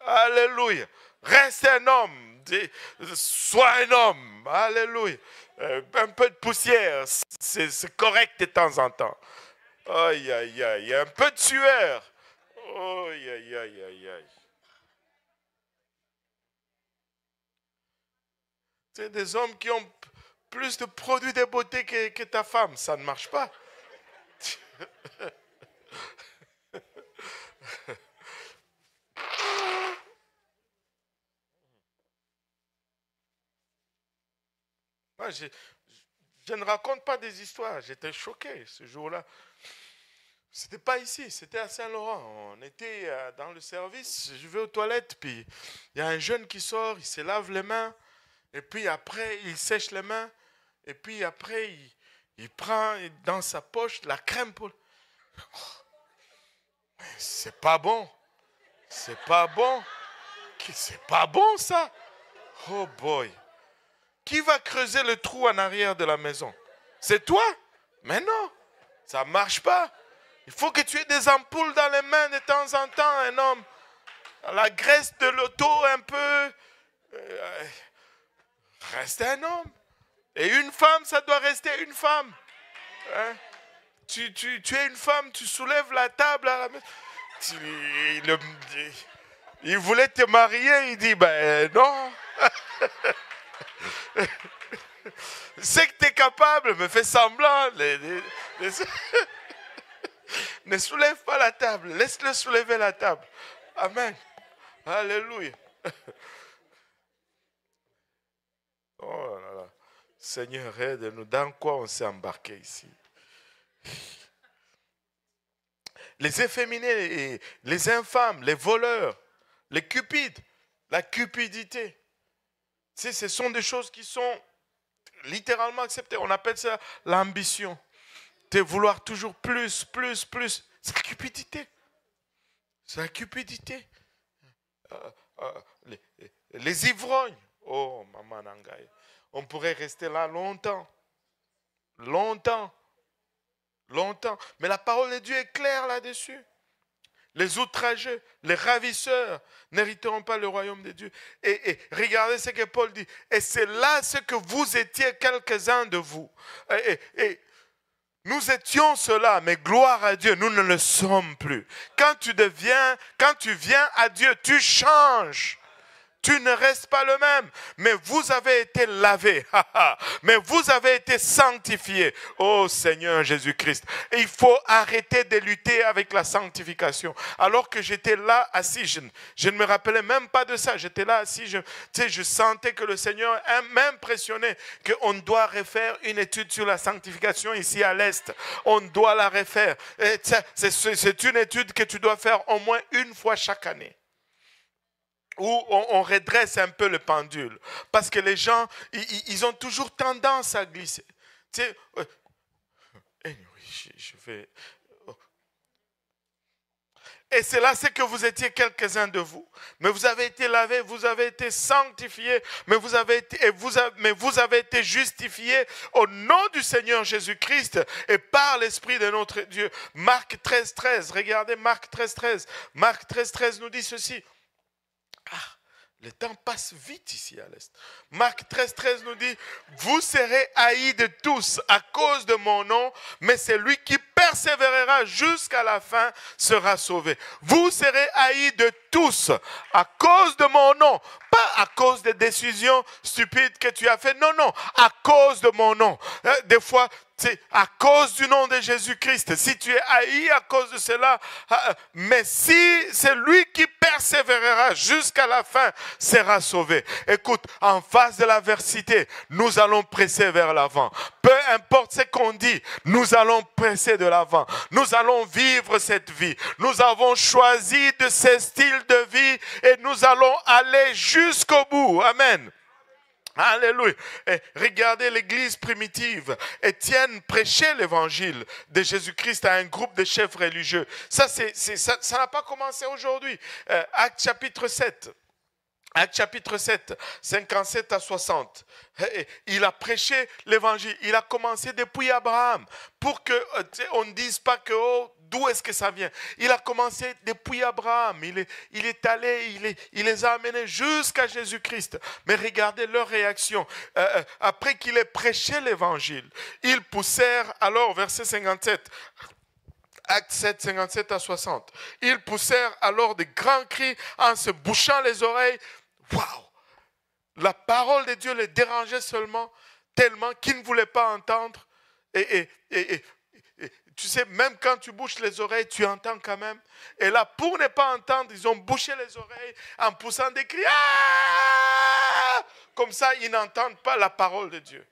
Alléluia. Reste un homme. Sois un homme. Alléluia. Euh, un peu de poussière, c'est correct de temps en temps. Aïe, aïe, aïe. Un peu de sueur. Aïe, aïe, aïe, aïe. C'est des hommes qui ont plus de produits de beauté que, ta femme. Ça ne marche pas. Je, je, ne raconte pas des histoires. J'étais choqué ce jour-là. C'était pas ici, c'était à Saint-Laurent. On était euh, dans le service, je vais aux toilettes, puis il y a un jeune qui sort, il se lave les mains, et puis après, il sèche les mains, et puis après, il, prend dans sa poche la crème pour... C'est pas bon. C'est pas bon. C'est pas bon ça. Oh boy. Qui va creuser le trou en arrière de la maison? C'est toi? Mais non, ça marche pas. Il faut que tu aies des ampoules dans les mains de temps en temps, un homme. La graisse de l'auto un peu. Euh, reste un homme. Et une femme, ça doit rester une femme. Hein? Tu, es une femme, tu soulèves la table il, voulait te marier, il dit, ben non. C'est que tu es capable, mais fais semblant. ne soulève pas la table, laisse-le soulever la table. Amen. Alléluia. Oh là là. Seigneur, aide-nous. Dans quoi on s'est embarqué ici? Les efféminés, les infâmes, les voleurs, les cupides, la cupidité. Tu ce sont des choses qui sont littéralement acceptées. On appelle ça l'ambition. De vouloir toujours plus, plus, plus. C'est la cupidité. C'est la cupidité. Euh, euh, les, ivrognes. Oh, maman Nangaï. On pourrait rester là longtemps. Longtemps. Longtemps. Mais la parole de Dieu est claire là-dessus. Les outrageux, les ravisseurs n'hériteront pas le royaume de Dieu. Et, regardez ce que Paul dit. Et c'est là ce que vous étiez quelques-uns de vous. Et, nous étions cela, mais gloire à Dieu, nous ne le sommes plus. Quand tu deviens, quand tu viens à Dieu, tu changes tu ne restes pas le même. Mais vous avez été lavé. mais vous avez été sanctifié. Oh Seigneur Jésus-Christ. Il faut arrêter de lutter avec la sanctification. Alors que j'étais là assis, je, je, ne me rappelais même pas de ça. J'étais là assis, je, je sentais que le Seigneur m'impressionnait qu'on doit refaire une étude sur la sanctification ici à l'Est. On doit la refaire. C'est une étude que tu dois faire au moins une fois chaque année où on, redresse un peu le pendule. Parce que les gens, ils, ont toujours tendance à glisser. Tu sais, euh, je, vais... Oh. Et c'est là ce que vous étiez quelques-uns de vous. Mais vous avez été lavés, vous avez été sanctifiés, mais vous avez été, et mais vous avez été justifiés au nom du Seigneur Jésus-Christ et par l'Esprit de notre Dieu. Marc 13, 13. Regardez Marc 13, 13. Marc 13, 13 nous dit ceci. Ah, le temps passe vite ici à l'Est. Marc 13, 13 nous dit, vous serez haïs de tous à cause de mon nom, mais celui qui persévérera jusqu'à la fin sera sauvé. Vous serez haïs de tous à cause de mon nom, pas à cause des décisions stupides que tu as faites, non, non, à cause de mon nom. Hein, des fois, c'est à cause du nom de Jésus-Christ. Si tu es haï à cause de cela, ah, mais si c'est lui qui persévérera jusqu'à la fin, sera sauvé. Écoute, en face de l'adversité, nous allons presser vers l'avant. Peu importe ce qu'on dit, nous allons presser de l'avant. Nous allons vivre cette vie. Nous avons choisi de ce style de vie et nous allons aller jusqu'au bout. Amen. Alléluia. regardez l'église primitive. Étienne prêchait l'évangile de Jésus-Christ à un groupe de chefs religieux. Ça, c'est, ça, n'a pas commencé aujourd'hui. Euh, Acte chapitre 7. Acte chapitre 7, 57 à 60. Il a prêché l'évangile. Il a commencé depuis Abraham pour que euh, on ne dise pas que oh, d'où est-ce que ça vient. Il a commencé depuis Abraham. Il est, allé, il, les a amenés jusqu'à Jésus-Christ. Mais regardez leur réaction. Euh, euh, après qu'il ait prêché l'évangile, ils poussèrent alors, verset 57, Acte 7, 57 à 60. Ils poussèrent alors des grands cris en se bouchant les oreilles Waouh La parole de Dieu les dérangeait seulement tellement qu'ils ne voulaient pas entendre. Et, tu sais, même quand tu bouches les oreilles, tu entends quand même. Et là, pour ne pas entendre, ils ont bouché les oreilles en poussant des cris. Ah! Comme ça, ils n'entendent pas la parole de Dieu.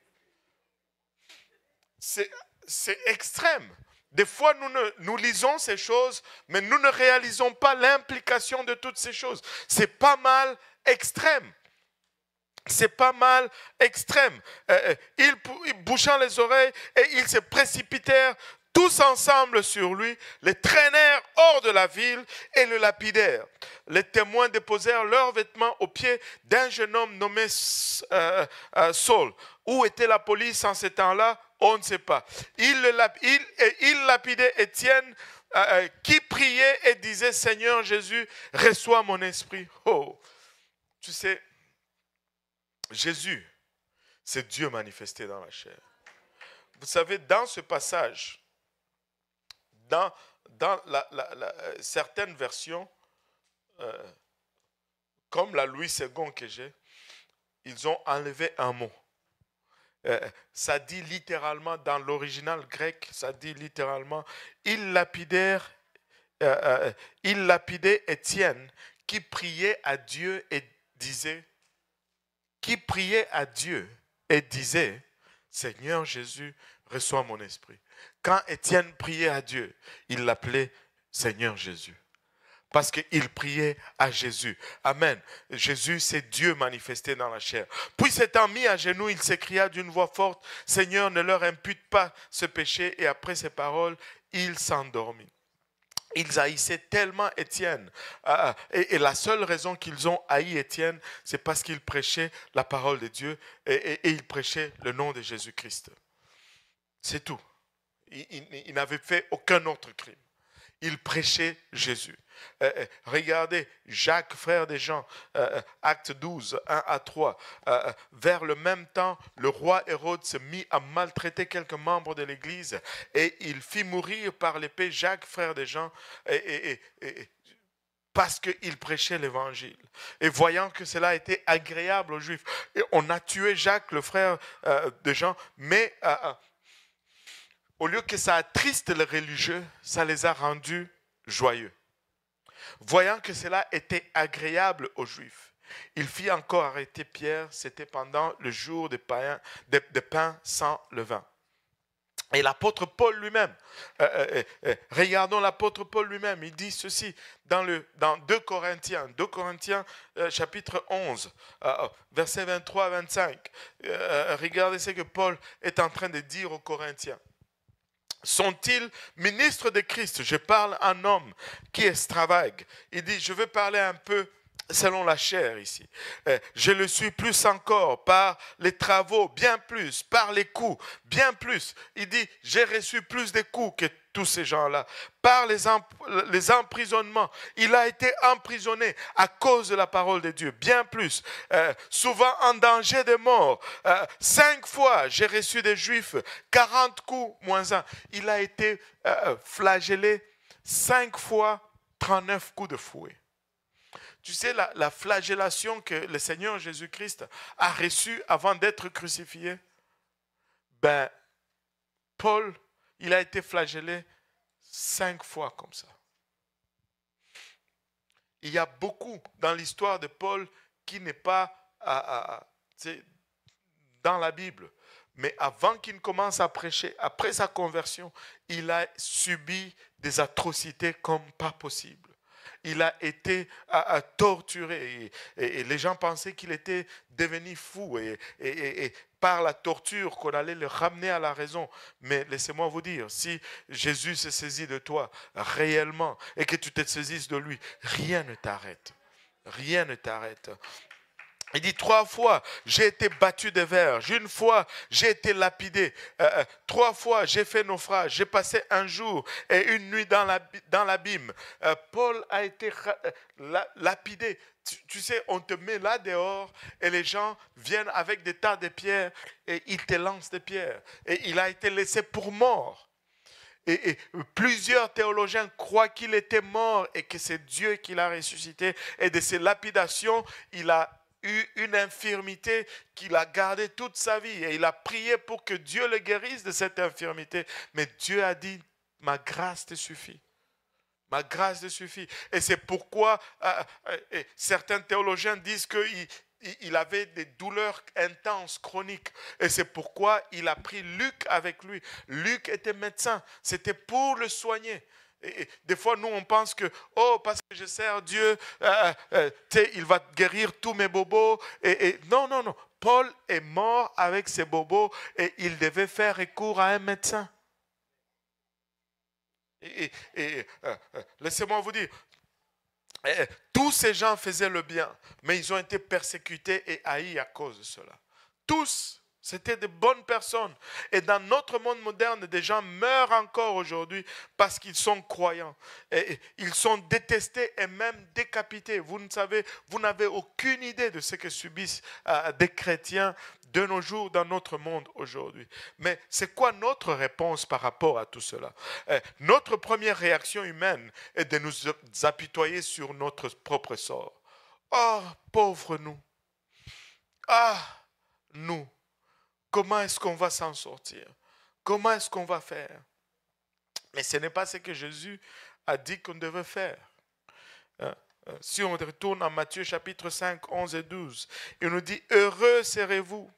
C'est extrême. Des fois, nous, nous lisons ces choses, mais nous ne réalisons pas l'implication de toutes ces choses. C'est pas mal extrême. C'est pas mal extrême. Euh, euh, ils, bouchant les oreilles et ils se précipitèrent tous ensemble sur lui, les traînèrent hors de la ville et le lapidèrent. Les témoins déposèrent leurs vêtements aux pieds d'un jeune homme nommé euh, Saul. Où était la police en ce temps-là? On ne sait pas. Il, il lapidait Étienne qui priait et disait Seigneur Jésus, reçois mon esprit. Oh, tu sais, Jésus, c'est Dieu manifesté dans la chair. Vous savez, dans ce passage, dans, la, certaines versions, euh, comme la Louis II que j'ai, ils ont enlevé un mot. Euh, ça dit littéralement, dans l'original grec, ça dit littéralement, ils lapidèrent, euh, ils lapidaient Étienne qui priait à Dieu et disait, qui priait à Dieu et disait, Seigneur Jésus, reçois mon esprit. Quand Étienne priait à Dieu, il l'appelait Seigneur Jésus. Parce qu'il priait à Jésus. Amen. Jésus, c'est Dieu manifesté dans la chair. Puis s'étant mis à genoux, il s'écria d'une voix forte, Seigneur, ne leur impute pas ce péché. Et après ces paroles, il s'endormit ils haïssaient tellement Étienne. Ah, ah, et, la seule raison qu'ils ont haï Étienne, c'est parce qu'il prêchait la parole de Dieu et, il prêchait le nom de Jésus-Christ. C'est tout. Il, n'avait fait aucun autre crime. Il prêchait Jésus. Euh, euh, regardez, Jacques, frère des gens, euh, acte 12, 1 à 3. vers le même temps, le roi Hérode se mit à maltraiter quelques membres de l'Église et il fit mourir par l'épée Jacques, frère des gens, parce qu'il prêchait l'évangile. Et voyant que cela était agréable aux Juifs, on a tué Jacques, le frère de Jean, mais au lieu que ça attriste les religieux, ça les a rendus joyeux. Voyant que cela était agréable aux Juifs, il fit encore arrêter Pierre, c'était pendant le jour pains, pain sans levain. Et l'apôtre Paul lui-même, euh, euh, euh, regardons l'apôtre Paul lui-même, il dit ceci dans, le, dans 2 Corinthiens, 2 Corinthiens chapitre 11, versets 23 à 25. regardez ce que Paul est en train de dire aux Corinthiens. Sont-ils ministres de Christ? Je parle un homme qui extravague. Il dit, je veux parler un peu selon la chair ici. Euh, je le suis plus encore par les travaux, bien plus, par les coups, bien plus. Il dit, j'ai reçu plus de coups que tous ces gens-là, par les, emprisonnements. Il a été emprisonné à cause de la parole de Dieu, bien plus. Euh, souvent en danger de mort. Euh, cinq fois, j'ai reçu des juifs, 40 coups moins un. Il a été euh, flagellé cinq fois, 39 coups de fouet. Tu sais, la, la flagellation que le Seigneur Jésus-Christ a reçue avant d'être crucifié, ben, Paul il a été flagellé cinq fois comme ça. Il y a beaucoup dans l'histoire de Paul qui n'est pas dans la Bible. Mais avant qu'il ne commence à prêcher, après sa conversion, il a subi des atrocités comme pas possible. Il a été à, torturé et, les gens pensaient qu'il était devenu fou et par la torture qu'on allait le ramener à la raison. Mais laissez-moi vous dire, si Jésus se saisit de toi réellement et que tu te saisisses de lui, rien ne t'arrête. Rien ne t'arrête. Il dit trois fois, j'ai été battu de verge. Une fois, j'ai été lapidé. Euh, euh, trois fois, j'ai fait naufrage. J'ai passé un jour et une nuit dans l'abîme. Euh, Paul a été lapidé. Tu, sais, on te met là dehors et les gens viennent avec des tas de pierres et ils te lancent des pierres. Et il a été laissé pour mort. et, plusieurs théologiens croient qu'il était mort et que c'est Dieu qui l'a ressuscité. Et de ces lapidations, il a eu une infirmité qu'il a gardée toute sa vie et il a prié pour que Dieu le guérisse de cette infirmité. Mais Dieu a dit, ma grâce te suffit. Ma grâce te suffit. Et c'est pourquoi euh, euh, certains théologiens disent qu'il il avait des douleurs intenses, chroniques. Et c'est pourquoi il a pris Luc avec lui. Luc était médecin. C'était pour le soigner. Et des fois, nous, on pense que, oh, parce que je sers Dieu, euh, euh, il va guérir tous mes bobos. Et, non, non, non. Paul est mort avec ses bobos et il devait faire recours à un médecin. Et, laissez-moi vous dire, tous ces gens faisaient le bien, mais ils ont été persécutés et haïs à cause de cela. Tous. C'était de bonnes personnes. Et dans notre monde moderne, des gens meurent encore aujourd'hui parce qu'ils sont croyants. Et ils sont détestés et même décapités. Vous ne savez, vous n'avez aucune idée de ce que subissent euh, des chrétiens de nos jours dans notre monde aujourd'hui. Mais c'est quoi notre réponse par rapport à tout cela? Euh, Notre première réaction humaine est de nous apitoyer sur notre propre sort. Oh, pauvre nous. Ah, nous Comment est-ce qu'on va s'en sortir? Comment est-ce qu'on va faire Mais ce n'est pas ce que Jésus a dit qu'on devait faire. Hein? Euh, si on retourne à Matthieu chapitre 5, 11 et 12, il nous dit, heureux serez-vous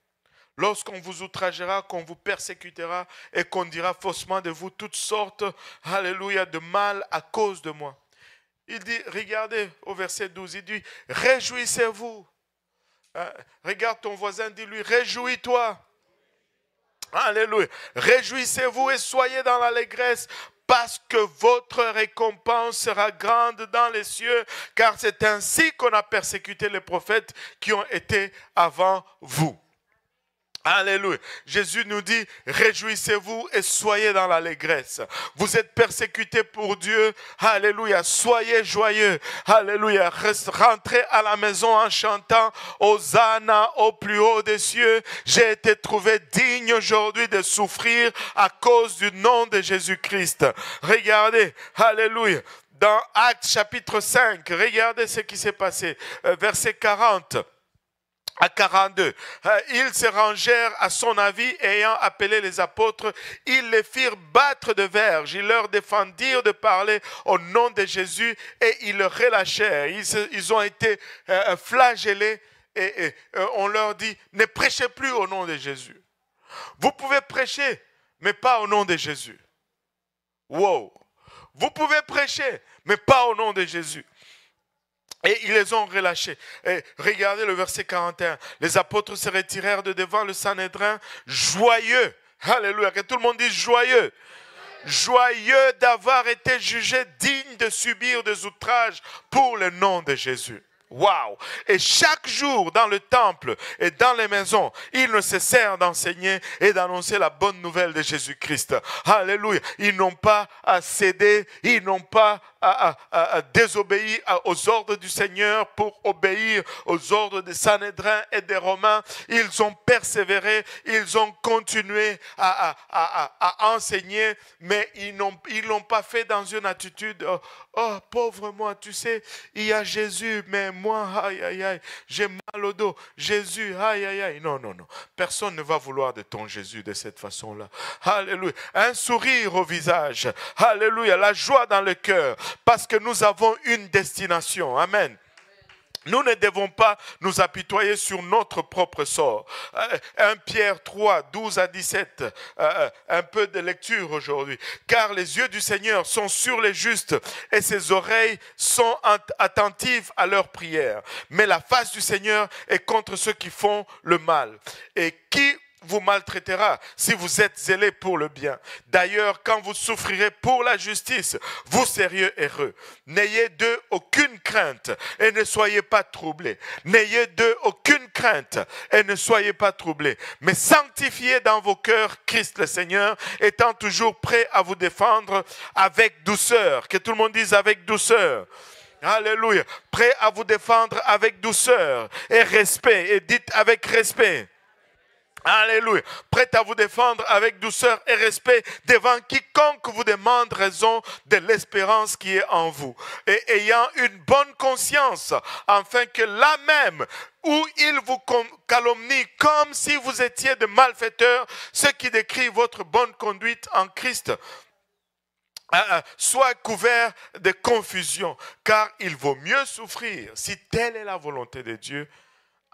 lorsqu'on vous outragera, qu'on vous persécutera et qu'on dira faussement de vous toutes sortes, alléluia, de mal à cause de moi. Il dit, regardez au verset 12, il dit, réjouissez-vous. Hein? Regarde ton voisin, dis-lui, réjouis-toi. Alléluia. Réjouissez-vous et soyez dans l'allégresse parce que votre récompense sera grande dans les cieux, car c'est ainsi qu'on a persécuté les prophètes qui ont été avant vous. Alléluia. Jésus nous dit, réjouissez-vous et soyez dans l'allégresse. Vous êtes persécutés pour Dieu. Alléluia. Soyez joyeux. Alléluia. Rentrez à la maison en chantant Hosanna au plus haut des cieux. J'ai été trouvé digne aujourd'hui de souffrir à cause du nom de Jésus-Christ. Regardez. Alléluia dans Actes chapitre 5, regardez ce qui s'est passé. Euh, verset 40 à 42. Euh, ils se rangèrent à son avis, ayant appelé les apôtres, ils les firent battre de verge, ils leur défendirent de parler au nom de Jésus et ils le relâchèrent. Ils, ont été euh, flagellés et, euh, on leur dit, ne prêchez plus au nom de Jésus. Vous pouvez prêcher, mais pas au nom de Jésus. Wow. Vous pouvez prêcher, mais pas au nom de Jésus. Et ils les ont relâchés. Et regardez le verset 41. Les apôtres se retirèrent de devant le Sanhédrin joyeux. Alléluia. Que tout le monde dise joyeux. Joyeux d'avoir été jugés dignes de subir des outrages pour le nom de Jésus. Waouh! Et chaque jour dans le temple et dans les maisons, ils ne cessèrent d'enseigner et d'annoncer la bonne nouvelle de Jésus-Christ. Alléluia. Ils n'ont pas à céder, ils n'ont pas à, désobéir aux ordres du Seigneur pour obéir aux ordres des Sanhédrins et des Romains. Ils ont persévéré, ils ont continué à, enseigner, mais ils ils l'ont pas fait dans une attitude, oh, oh, pauvre moi, tu sais, il y a Jésus, mais moi, aïe, aïe, aïe, j'ai mal au dos. Jésus, aïe, aïe, aïe. Non, non, non. Personne ne va vouloir de ton Jésus de cette façon-là. Alléluia. Un sourire au visage. Alléluia. La joie dans le cœur parce que nous avons une destination. Amen. Nous ne devons pas nous apitoyer sur notre propre sort. 1 euh, Pierre 3, 12 à 17, euh, euh, un peu de lecture aujourd'hui. Car les yeux du Seigneur sont sur les justes et ses oreilles sont attentives à leurs prières. Mais la face du Seigneur est contre ceux qui font le mal. Et qui vous maltraitera si vous êtes zélé pour le bien. D'ailleurs, quand vous souffrirez pour la justice, vous seriez heureux. N'ayez d'eux aucune crainte et ne soyez pas troublés. N'ayez d'eux aucune crainte et ne soyez pas troublés. Mais sanctifiez dans vos cœurs Christ le Seigneur, étant toujours prêt à vous défendre avec douceur. Que tout le monde dise avec douceur. Alléluia. Prêt à vous défendre avec douceur et respect. Et dites avec respect. Alléluia. Prêt à vous défendre avec douceur et respect devant quiconque vous demande raison de l'espérance qui est en vous. Et ayant une bonne conscience, afin que là même où il vous calomnie comme si vous étiez de malfaiteurs, ce qui décrit votre bonne conduite en Christ, euh, euh, soit couvert de confusion, car il vaut mieux souffrir, si telle est la volonté de Dieu,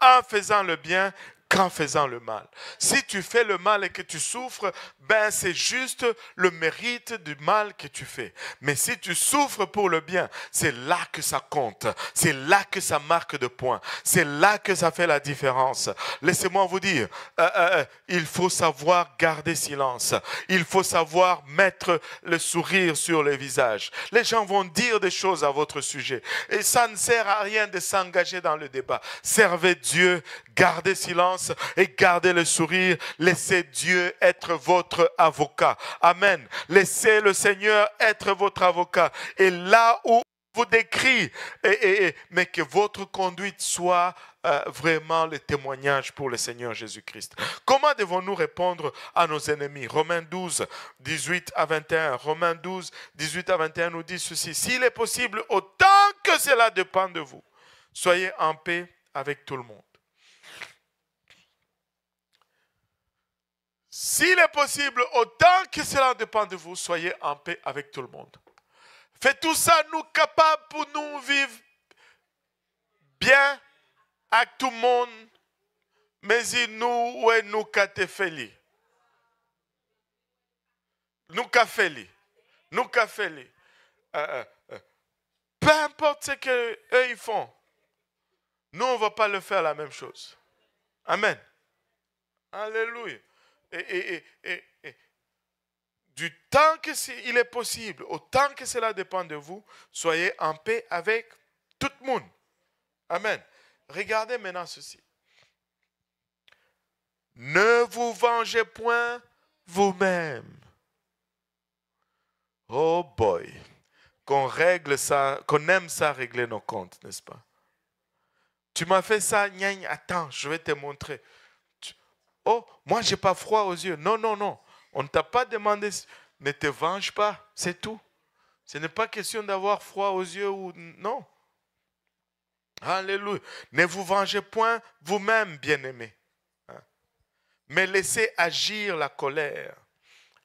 en faisant le bien qu'en faisant le mal. Si tu fais le mal et que tu souffres, ben c'est juste le mérite du mal que tu fais. Mais si tu souffres pour le bien, c'est là que ça compte. C'est là que ça marque de points. C'est là que ça fait la différence. Laissez-moi vous dire, euh, euh, euh, il faut savoir garder silence. Il faut savoir mettre le sourire sur le visage. Les gens vont dire des choses à votre sujet. Et ça ne sert à rien de s'engager dans le débat. Servez Dieu, gardez silence et gardez le sourire. Laissez Dieu être votre avocat. Amen. Laissez le Seigneur être votre avocat. Et là où vous décrit, mais que votre conduite soit euh, vraiment le témoignage pour le Seigneur Jésus-Christ. Comment devons-nous répondre à nos ennemis? Romains 12, 18 à 21. Romains 12, 18 à 21 nous dit ceci. S'il est possible, autant que cela dépend de vous, soyez en paix avec tout le monde. S'il est possible, autant que cela dépend de vous, soyez en paix avec tout le monde. Faites tout ça, nous capables pour nous vivre bien avec tout le monde, mais il nous, ouais, nous katefeli. Nous kafeli. Nous kafeli. Euh, euh, euh. Peu importe ce qu'eux ils font, nous, on ne va pas le faire la même chose. Amen. Alléluia et, du temps qu'il est possible, autant que cela dépend de vous, soyez en paix avec tout le monde. Amen. Regardez maintenant ceci. Ne vous vengez point vous-même. Oh boy. Qu'on règle ça, qu'on aime ça régler nos comptes, n'est-ce pas? Tu m'as fait ça, attends, je vais te montrer. Oh, moi, je n'ai pas froid aux yeux. Non, non, non. On ne t'a pas demandé, ne te venge pas, c'est tout. Ce n'est pas question d'avoir froid aux yeux ou non. Alléluia. Ne vous vengez point vous-même, bien-aimés. Hein? Mais laissez agir la colère.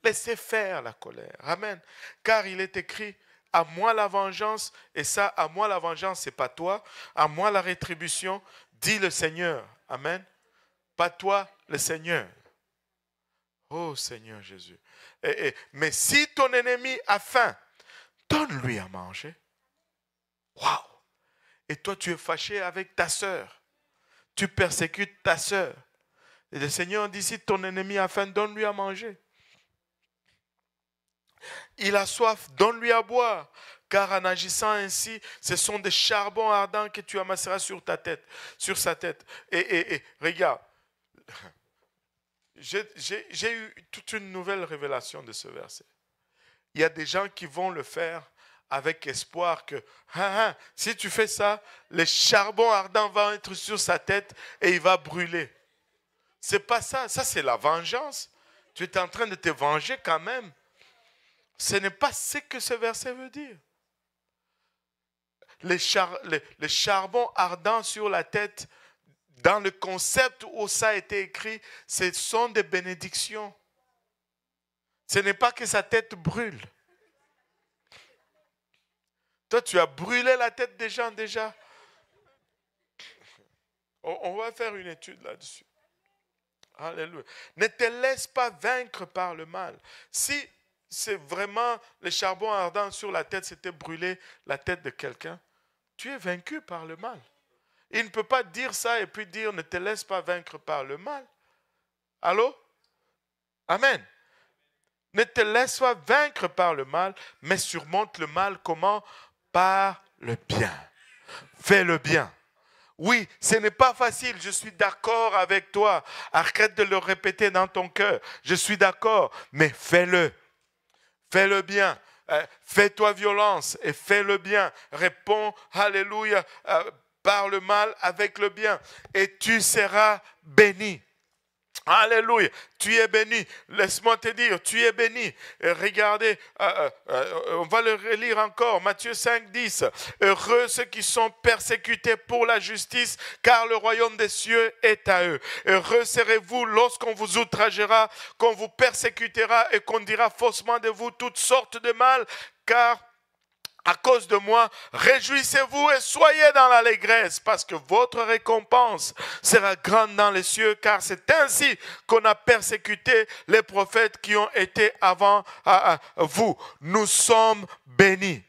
Laissez faire la colère. Amen. Car il est écrit, à moi la vengeance, et ça, à moi la vengeance, c'est pas toi, à moi la rétribution, dit le Seigneur. Amen. Pas toi, le Seigneur. Oh Seigneur Jésus. mais si ton ennemi a faim, donne-lui à manger. Waouh! Et toi, tu es fâché avec ta sœur. Tu persécutes ta sœur. Et le Seigneur dit, si ton ennemi a faim, donne-lui à manger. Il a soif, donne-lui à boire. Car en agissant ainsi, ce sont des charbons ardents que tu amasseras sur ta tête, sur sa tête. Et, et regarde, j'ai eu toute une nouvelle révélation de ce verset. Il y a des gens qui vont le faire avec espoir que hein, hein, si tu fais ça, le charbon ardent va être sur sa tête et il va brûler. C'est pas ça, ça c'est la vengeance. Tu es en train de te venger quand même. Ce n'est pas ce que ce verset veut dire. Les, char, les charbons ardents sur la tête dans le concept où ça a été écrit, ce sont des bénédictions. Ce n'est pas que sa tête brûle. Toi, tu as brûlé la tête des gens déjà. On va faire une étude là-dessus. Alléluia. Ne te laisse pas vaincre par le mal. Si c'est vraiment le charbon ardent sur la tête, c'était brûler la tête de quelqu'un, tu es vaincu par le mal. Il ne peut pas dire ça et puis dire ne te laisse pas vaincre par le mal. Allô? Amen. Ne te laisse pas vaincre par le mal, mais surmonte le mal comment? Par le bien. Fais le bien. Oui, ce n'est pas facile, je suis d'accord avec toi. Arrête de le répéter dans ton cœur. Je suis d'accord, mais fais-le. Fais le bien. Euh, fais-toi violence et fais le bien. Réponds, Alléluia, euh, le mal avec le bien. Et tu seras béni. Alléluia. Tu es béni. Laisse-moi te dire, tu es béni. regardez, euh, euh, euh, on va le relire encore. Matthieu 5, 10. Heureux ceux qui sont persécutés pour la justice, car le royaume des cieux est à eux. Heureux serez-vous lorsqu'on vous outragera, qu'on vous persécutera et qu'on dira faussement de vous toutes sortes de mal, car à cause de moi, réjouissez-vous et soyez dans l'allégresse, parce que votre récompense sera grande dans les cieux, car c'est ainsi qu'on a persécuté les prophètes qui ont été avant vous. Nous sommes bénis.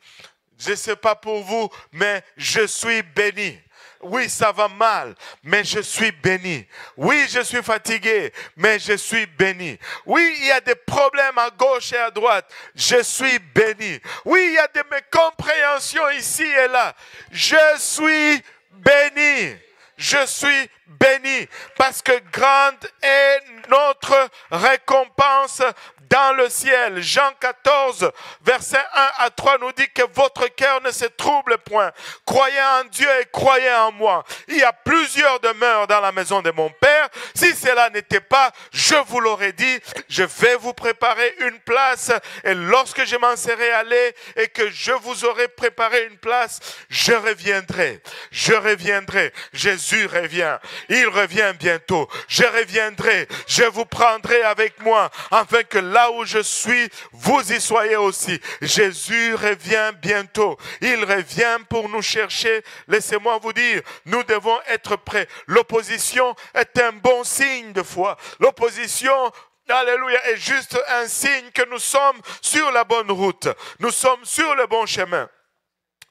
Je ne sais pas pour vous, mais je suis béni. Oui, ça va mal, mais je suis béni. Oui, je suis fatigué, mais je suis béni. Oui, il y a des problèmes à gauche et à droite. Je suis béni. Oui, il y a des mécompréhensions ici et là. Je suis béni. Je suis béni parce que grande est notre récompense dans le ciel. Jean 14, verset 1 à 3 nous dit que votre cœur ne se trouble point. Croyez en Dieu et croyez en moi. Il y a plusieurs demeures dans la maison de mon Père. Si cela n'était pas, je vous l'aurais dit, je vais vous préparer une place. Et lorsque je m'en serai allé et que je vous aurai préparé une place, je reviendrai. Je reviendrai. Jésus revient. Il revient bientôt. Je reviendrai. Je vous prendrai avec moi afin que là où je suis, vous y soyez aussi. Jésus revient bientôt. Il revient pour nous chercher. Laissez-moi vous dire, nous devons être prêts. L'opposition est un bon signe de foi. L'opposition Alléluia, est juste un signe que nous sommes sur la bonne route. Nous sommes sur le bon chemin.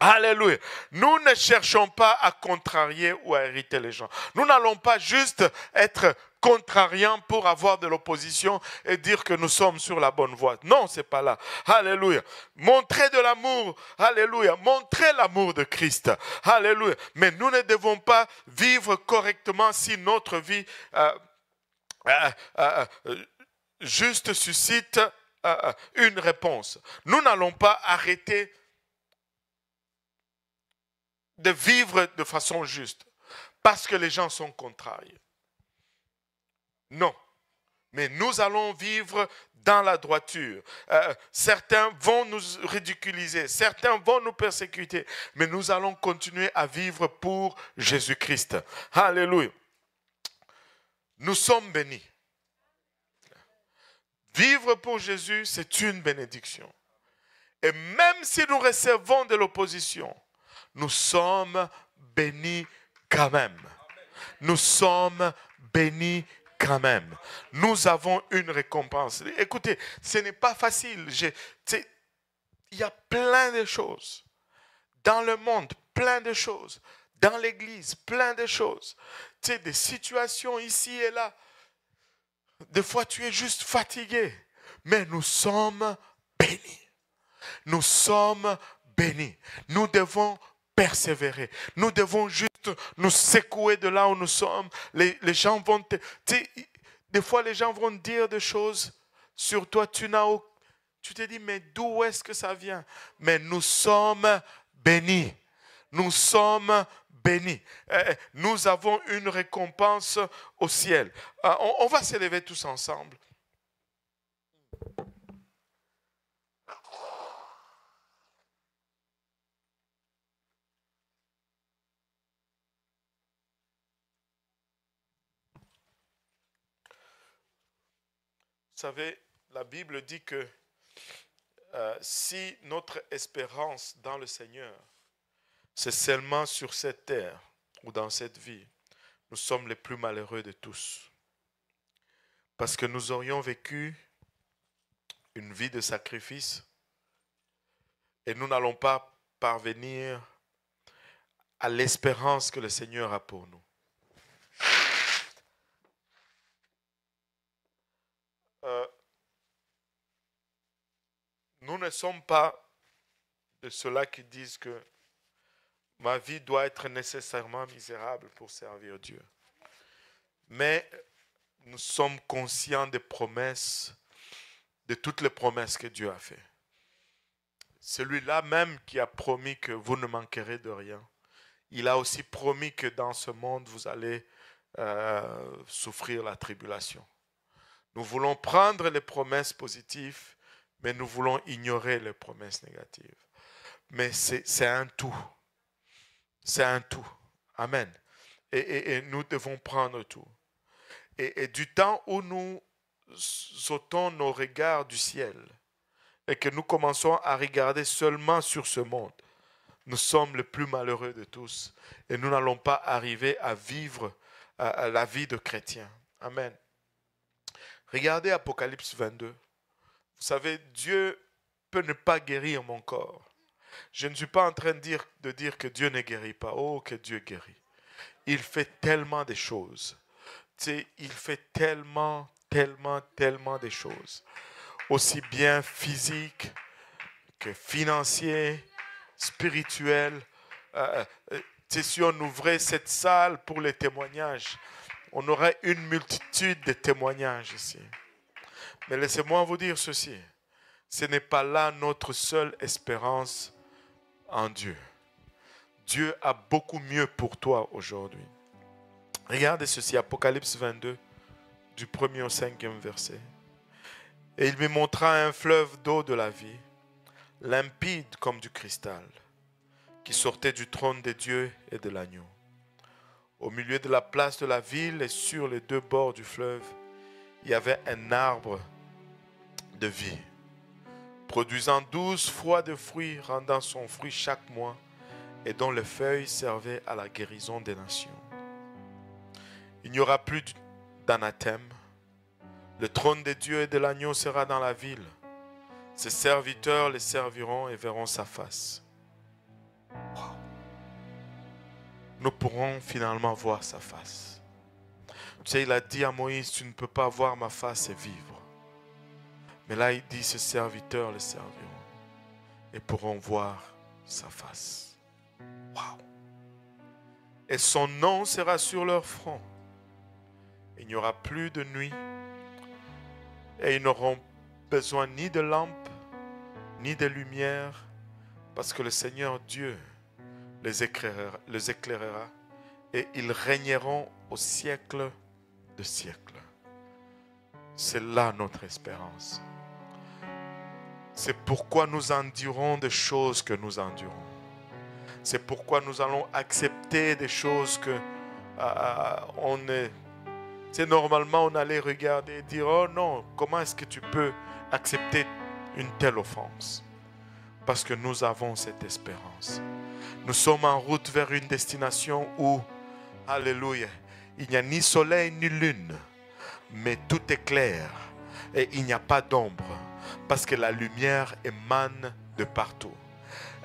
Alléluia. Nous ne cherchons pas à contrarier ou à hériter les gens. Nous n'allons pas juste être contrariants pour avoir de l'opposition et dire que nous sommes sur la bonne voie. Non, c'est pas là. Alléluia. Montrer de l'amour. Alléluia. Montrer l'amour de Christ. Alléluia. Mais nous ne devons pas vivre correctement si notre vie euh, euh, euh, juste suscite une réponse. Nous n'allons pas arrêter de vivre de façon juste parce que les gens sont contrariés. Non. Mais nous allons vivre dans la droiture. Euh, certains vont nous ridiculiser, certains vont nous persécuter, mais nous allons continuer à vivre pour Jésus-Christ. Alléluia. Nous sommes bénis. Vivre pour Jésus, c'est une bénédiction. Et même si nous recevons de l'opposition, nous sommes bénis quand même. Nous sommes bénis quand même. Nous avons une récompense. Écoutez, ce n'est pas facile. il y a plein de choses. Dans le monde, plein de choses. Dans l'église, plein de choses. Tu des situations ici et là. Des fois, tu es juste fatigué. Mais nous sommes bénis. Nous sommes bénis. Nous devons persévérer. Nous devons juste nous secouer de là où nous sommes. Les, gens vont te, des fois les gens vont dire des choses sur toi, tu n'as tu te dis mais d'où est-ce que ça vient? Mais nous sommes bénis. Nous sommes bénis. Eh, eh, nous avons une récompense au ciel. Ah, on va s'élever tous ensemble. Savez, la Bible dit que euh, si notre espérance dans le Seigneur, c'est seulement sur cette terre ou dans cette vie, nous sommes les plus malheureux de tous. Parce que nous aurions vécu une vie de sacrifice et nous n'allons pas parvenir à l'espérance que le Seigneur a pour nous. Euh, nous ne sommes pas de ceux-là qui disent que ma vie doit être nécessairement misérable pour servir Dieu. Mais nous sommes conscients des promesses, de toutes les promesses que Dieu a faites. Celui-là même qui a promis que vous ne manquerez de rien, il a aussi promis que dans ce monde, vous allez euh, souffrir la tribulation. Nous voulons prendre les promesses positives, mais nous voulons ignorer les promesses négatives. Mais c'est un tout. C'est un tout. Amen. Et, nous devons prendre tout. Et, du temps où nous ôtons nos regards du ciel et que nous commençons à regarder seulement sur ce monde, nous sommes les plus malheureux de tous et nous n'allons pas arriver à vivre la vie de chrétien. Amen. Regardez Apocalypse 22. Vous savez, Dieu peut ne pas guérir mon corps. Je ne suis pas en train de dire, que Dieu ne guérit pas. Oh, que Dieu guérit. Il fait tellement de choses. Tu il fait tellement, tellement, tellement de choses. Aussi bien physique que financier, spirituel. Euh, euh, si on ouvrait cette salle pour les témoignages, on aurait une multitude de témoignages ici. Mais laissez-moi vous dire ceci. Ce n'est pas là notre seule espérance en Dieu. Dieu a beaucoup mieux pour toi aujourd'hui. Regardez ceci, Apocalypse 22, du 1er au 5e verset. Et il me montra un fleuve d'eau de la vie, limpide comme du cristal, qui sortait du trône de Dieu et de l'agneau. Au milieu de la place de la ville et sur les deux bords du fleuve, il y avait un arbre de vie produisant douze fois de fruits, rendant son fruit chaque mois, et dont les feuilles servaient à la guérison des nations. Il n'y aura plus d'anathème. Le trône de Dieu et de l'agneau sera dans la ville. Ses serviteurs les serviront et verront sa face. Nous pourrons finalement voir sa face. Tu sais, il a dit à Moïse, tu ne peux pas voir ma face et vivre. Mais là, il dit, ses serviteurs le serviront et pourront voir sa face. Et son nom sera sur leur front. Il n'y aura plus de nuit. Et ils n'auront besoin ni de lampe, ni de lumière, parce que le Seigneur Dieu les éclairera, les éclairera et ils régneront au siècle de siècles. C'est là notre espérance. C'est pourquoi nous endurons des choses que nous endurons. C'est pourquoi nous allons accepter des choses que euh, on est. C'est normalement on allait regarder et dire oh non comment est-ce que tu peux accepter une telle offense? Parce que nous avons cette espérance. Nous sommes en route vers une destination où alléluia il n'y a ni soleil ni lune, mais tout est clair et il n'y a pas d'ombre parce que la lumière émane de partout.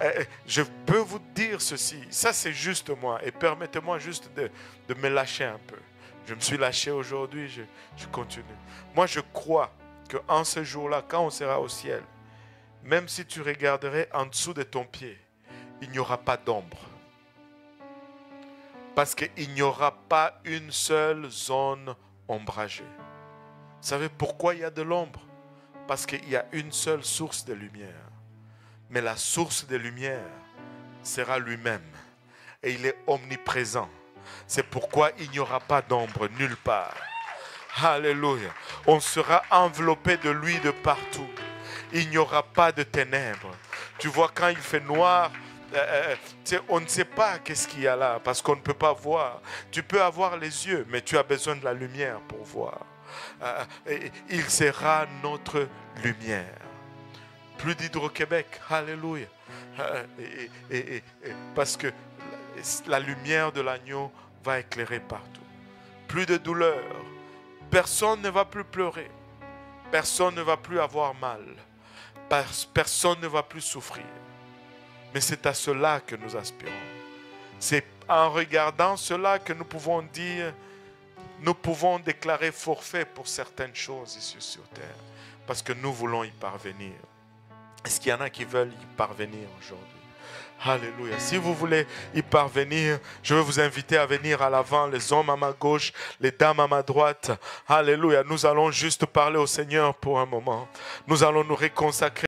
Eh, eh, je peux vous dire ceci, ça c'est juste moi, et permettez-moi juste de, me lâcher un peu. Je me suis lâché aujourd'hui, je, je continue. Moi je crois qu'en ce jour-là, quand on sera au ciel, même si tu regarderais en dessous de ton pied, il n'y aura pas d'ombre. Parce qu'il n'y aura pas une seule zone ombragée. Vous savez pourquoi il y a de l'ombre? Parce qu'il y a une seule source de lumière. Mais la source de lumière sera lui-même. Et il est omniprésent. C'est pourquoi il n'y aura pas d'ombre nulle part. Alléluia. On sera enveloppé de lui de partout. Il n'y aura pas de ténèbres. Tu vois, quand il fait noir, euh, euh, on ne sait pas qu'est-ce qu'il y a là parce qu'on ne peut pas voir. Tu peux avoir les yeux, mais tu as besoin de la lumière pour voir. Euh, il sera notre lumière. Plus d'Hydro-Québec, alléluia. Euh, parce que la lumière de l'agneau va éclairer partout. plus de douleur. Personne ne va plus pleurer. Personne ne va plus avoir mal. Personne ne va plus souffrir. Mais c'est à cela que nous aspirons. C'est en regardant cela que nous pouvons dire, nous pouvons déclarer forfait pour certaines choses ici sur terre. Parce que nous voulons y parvenir. Est-ce qu'il y en a qui veulent y parvenir aujourd'hui? Alléluia. Si vous voulez y parvenir, je vais vous inviter à venir à l'avant, les hommes à ma gauche, les dames à ma droite. Alléluia. Nous allons juste parler au Seigneur pour un moment. Nous allons nous réconsacrer.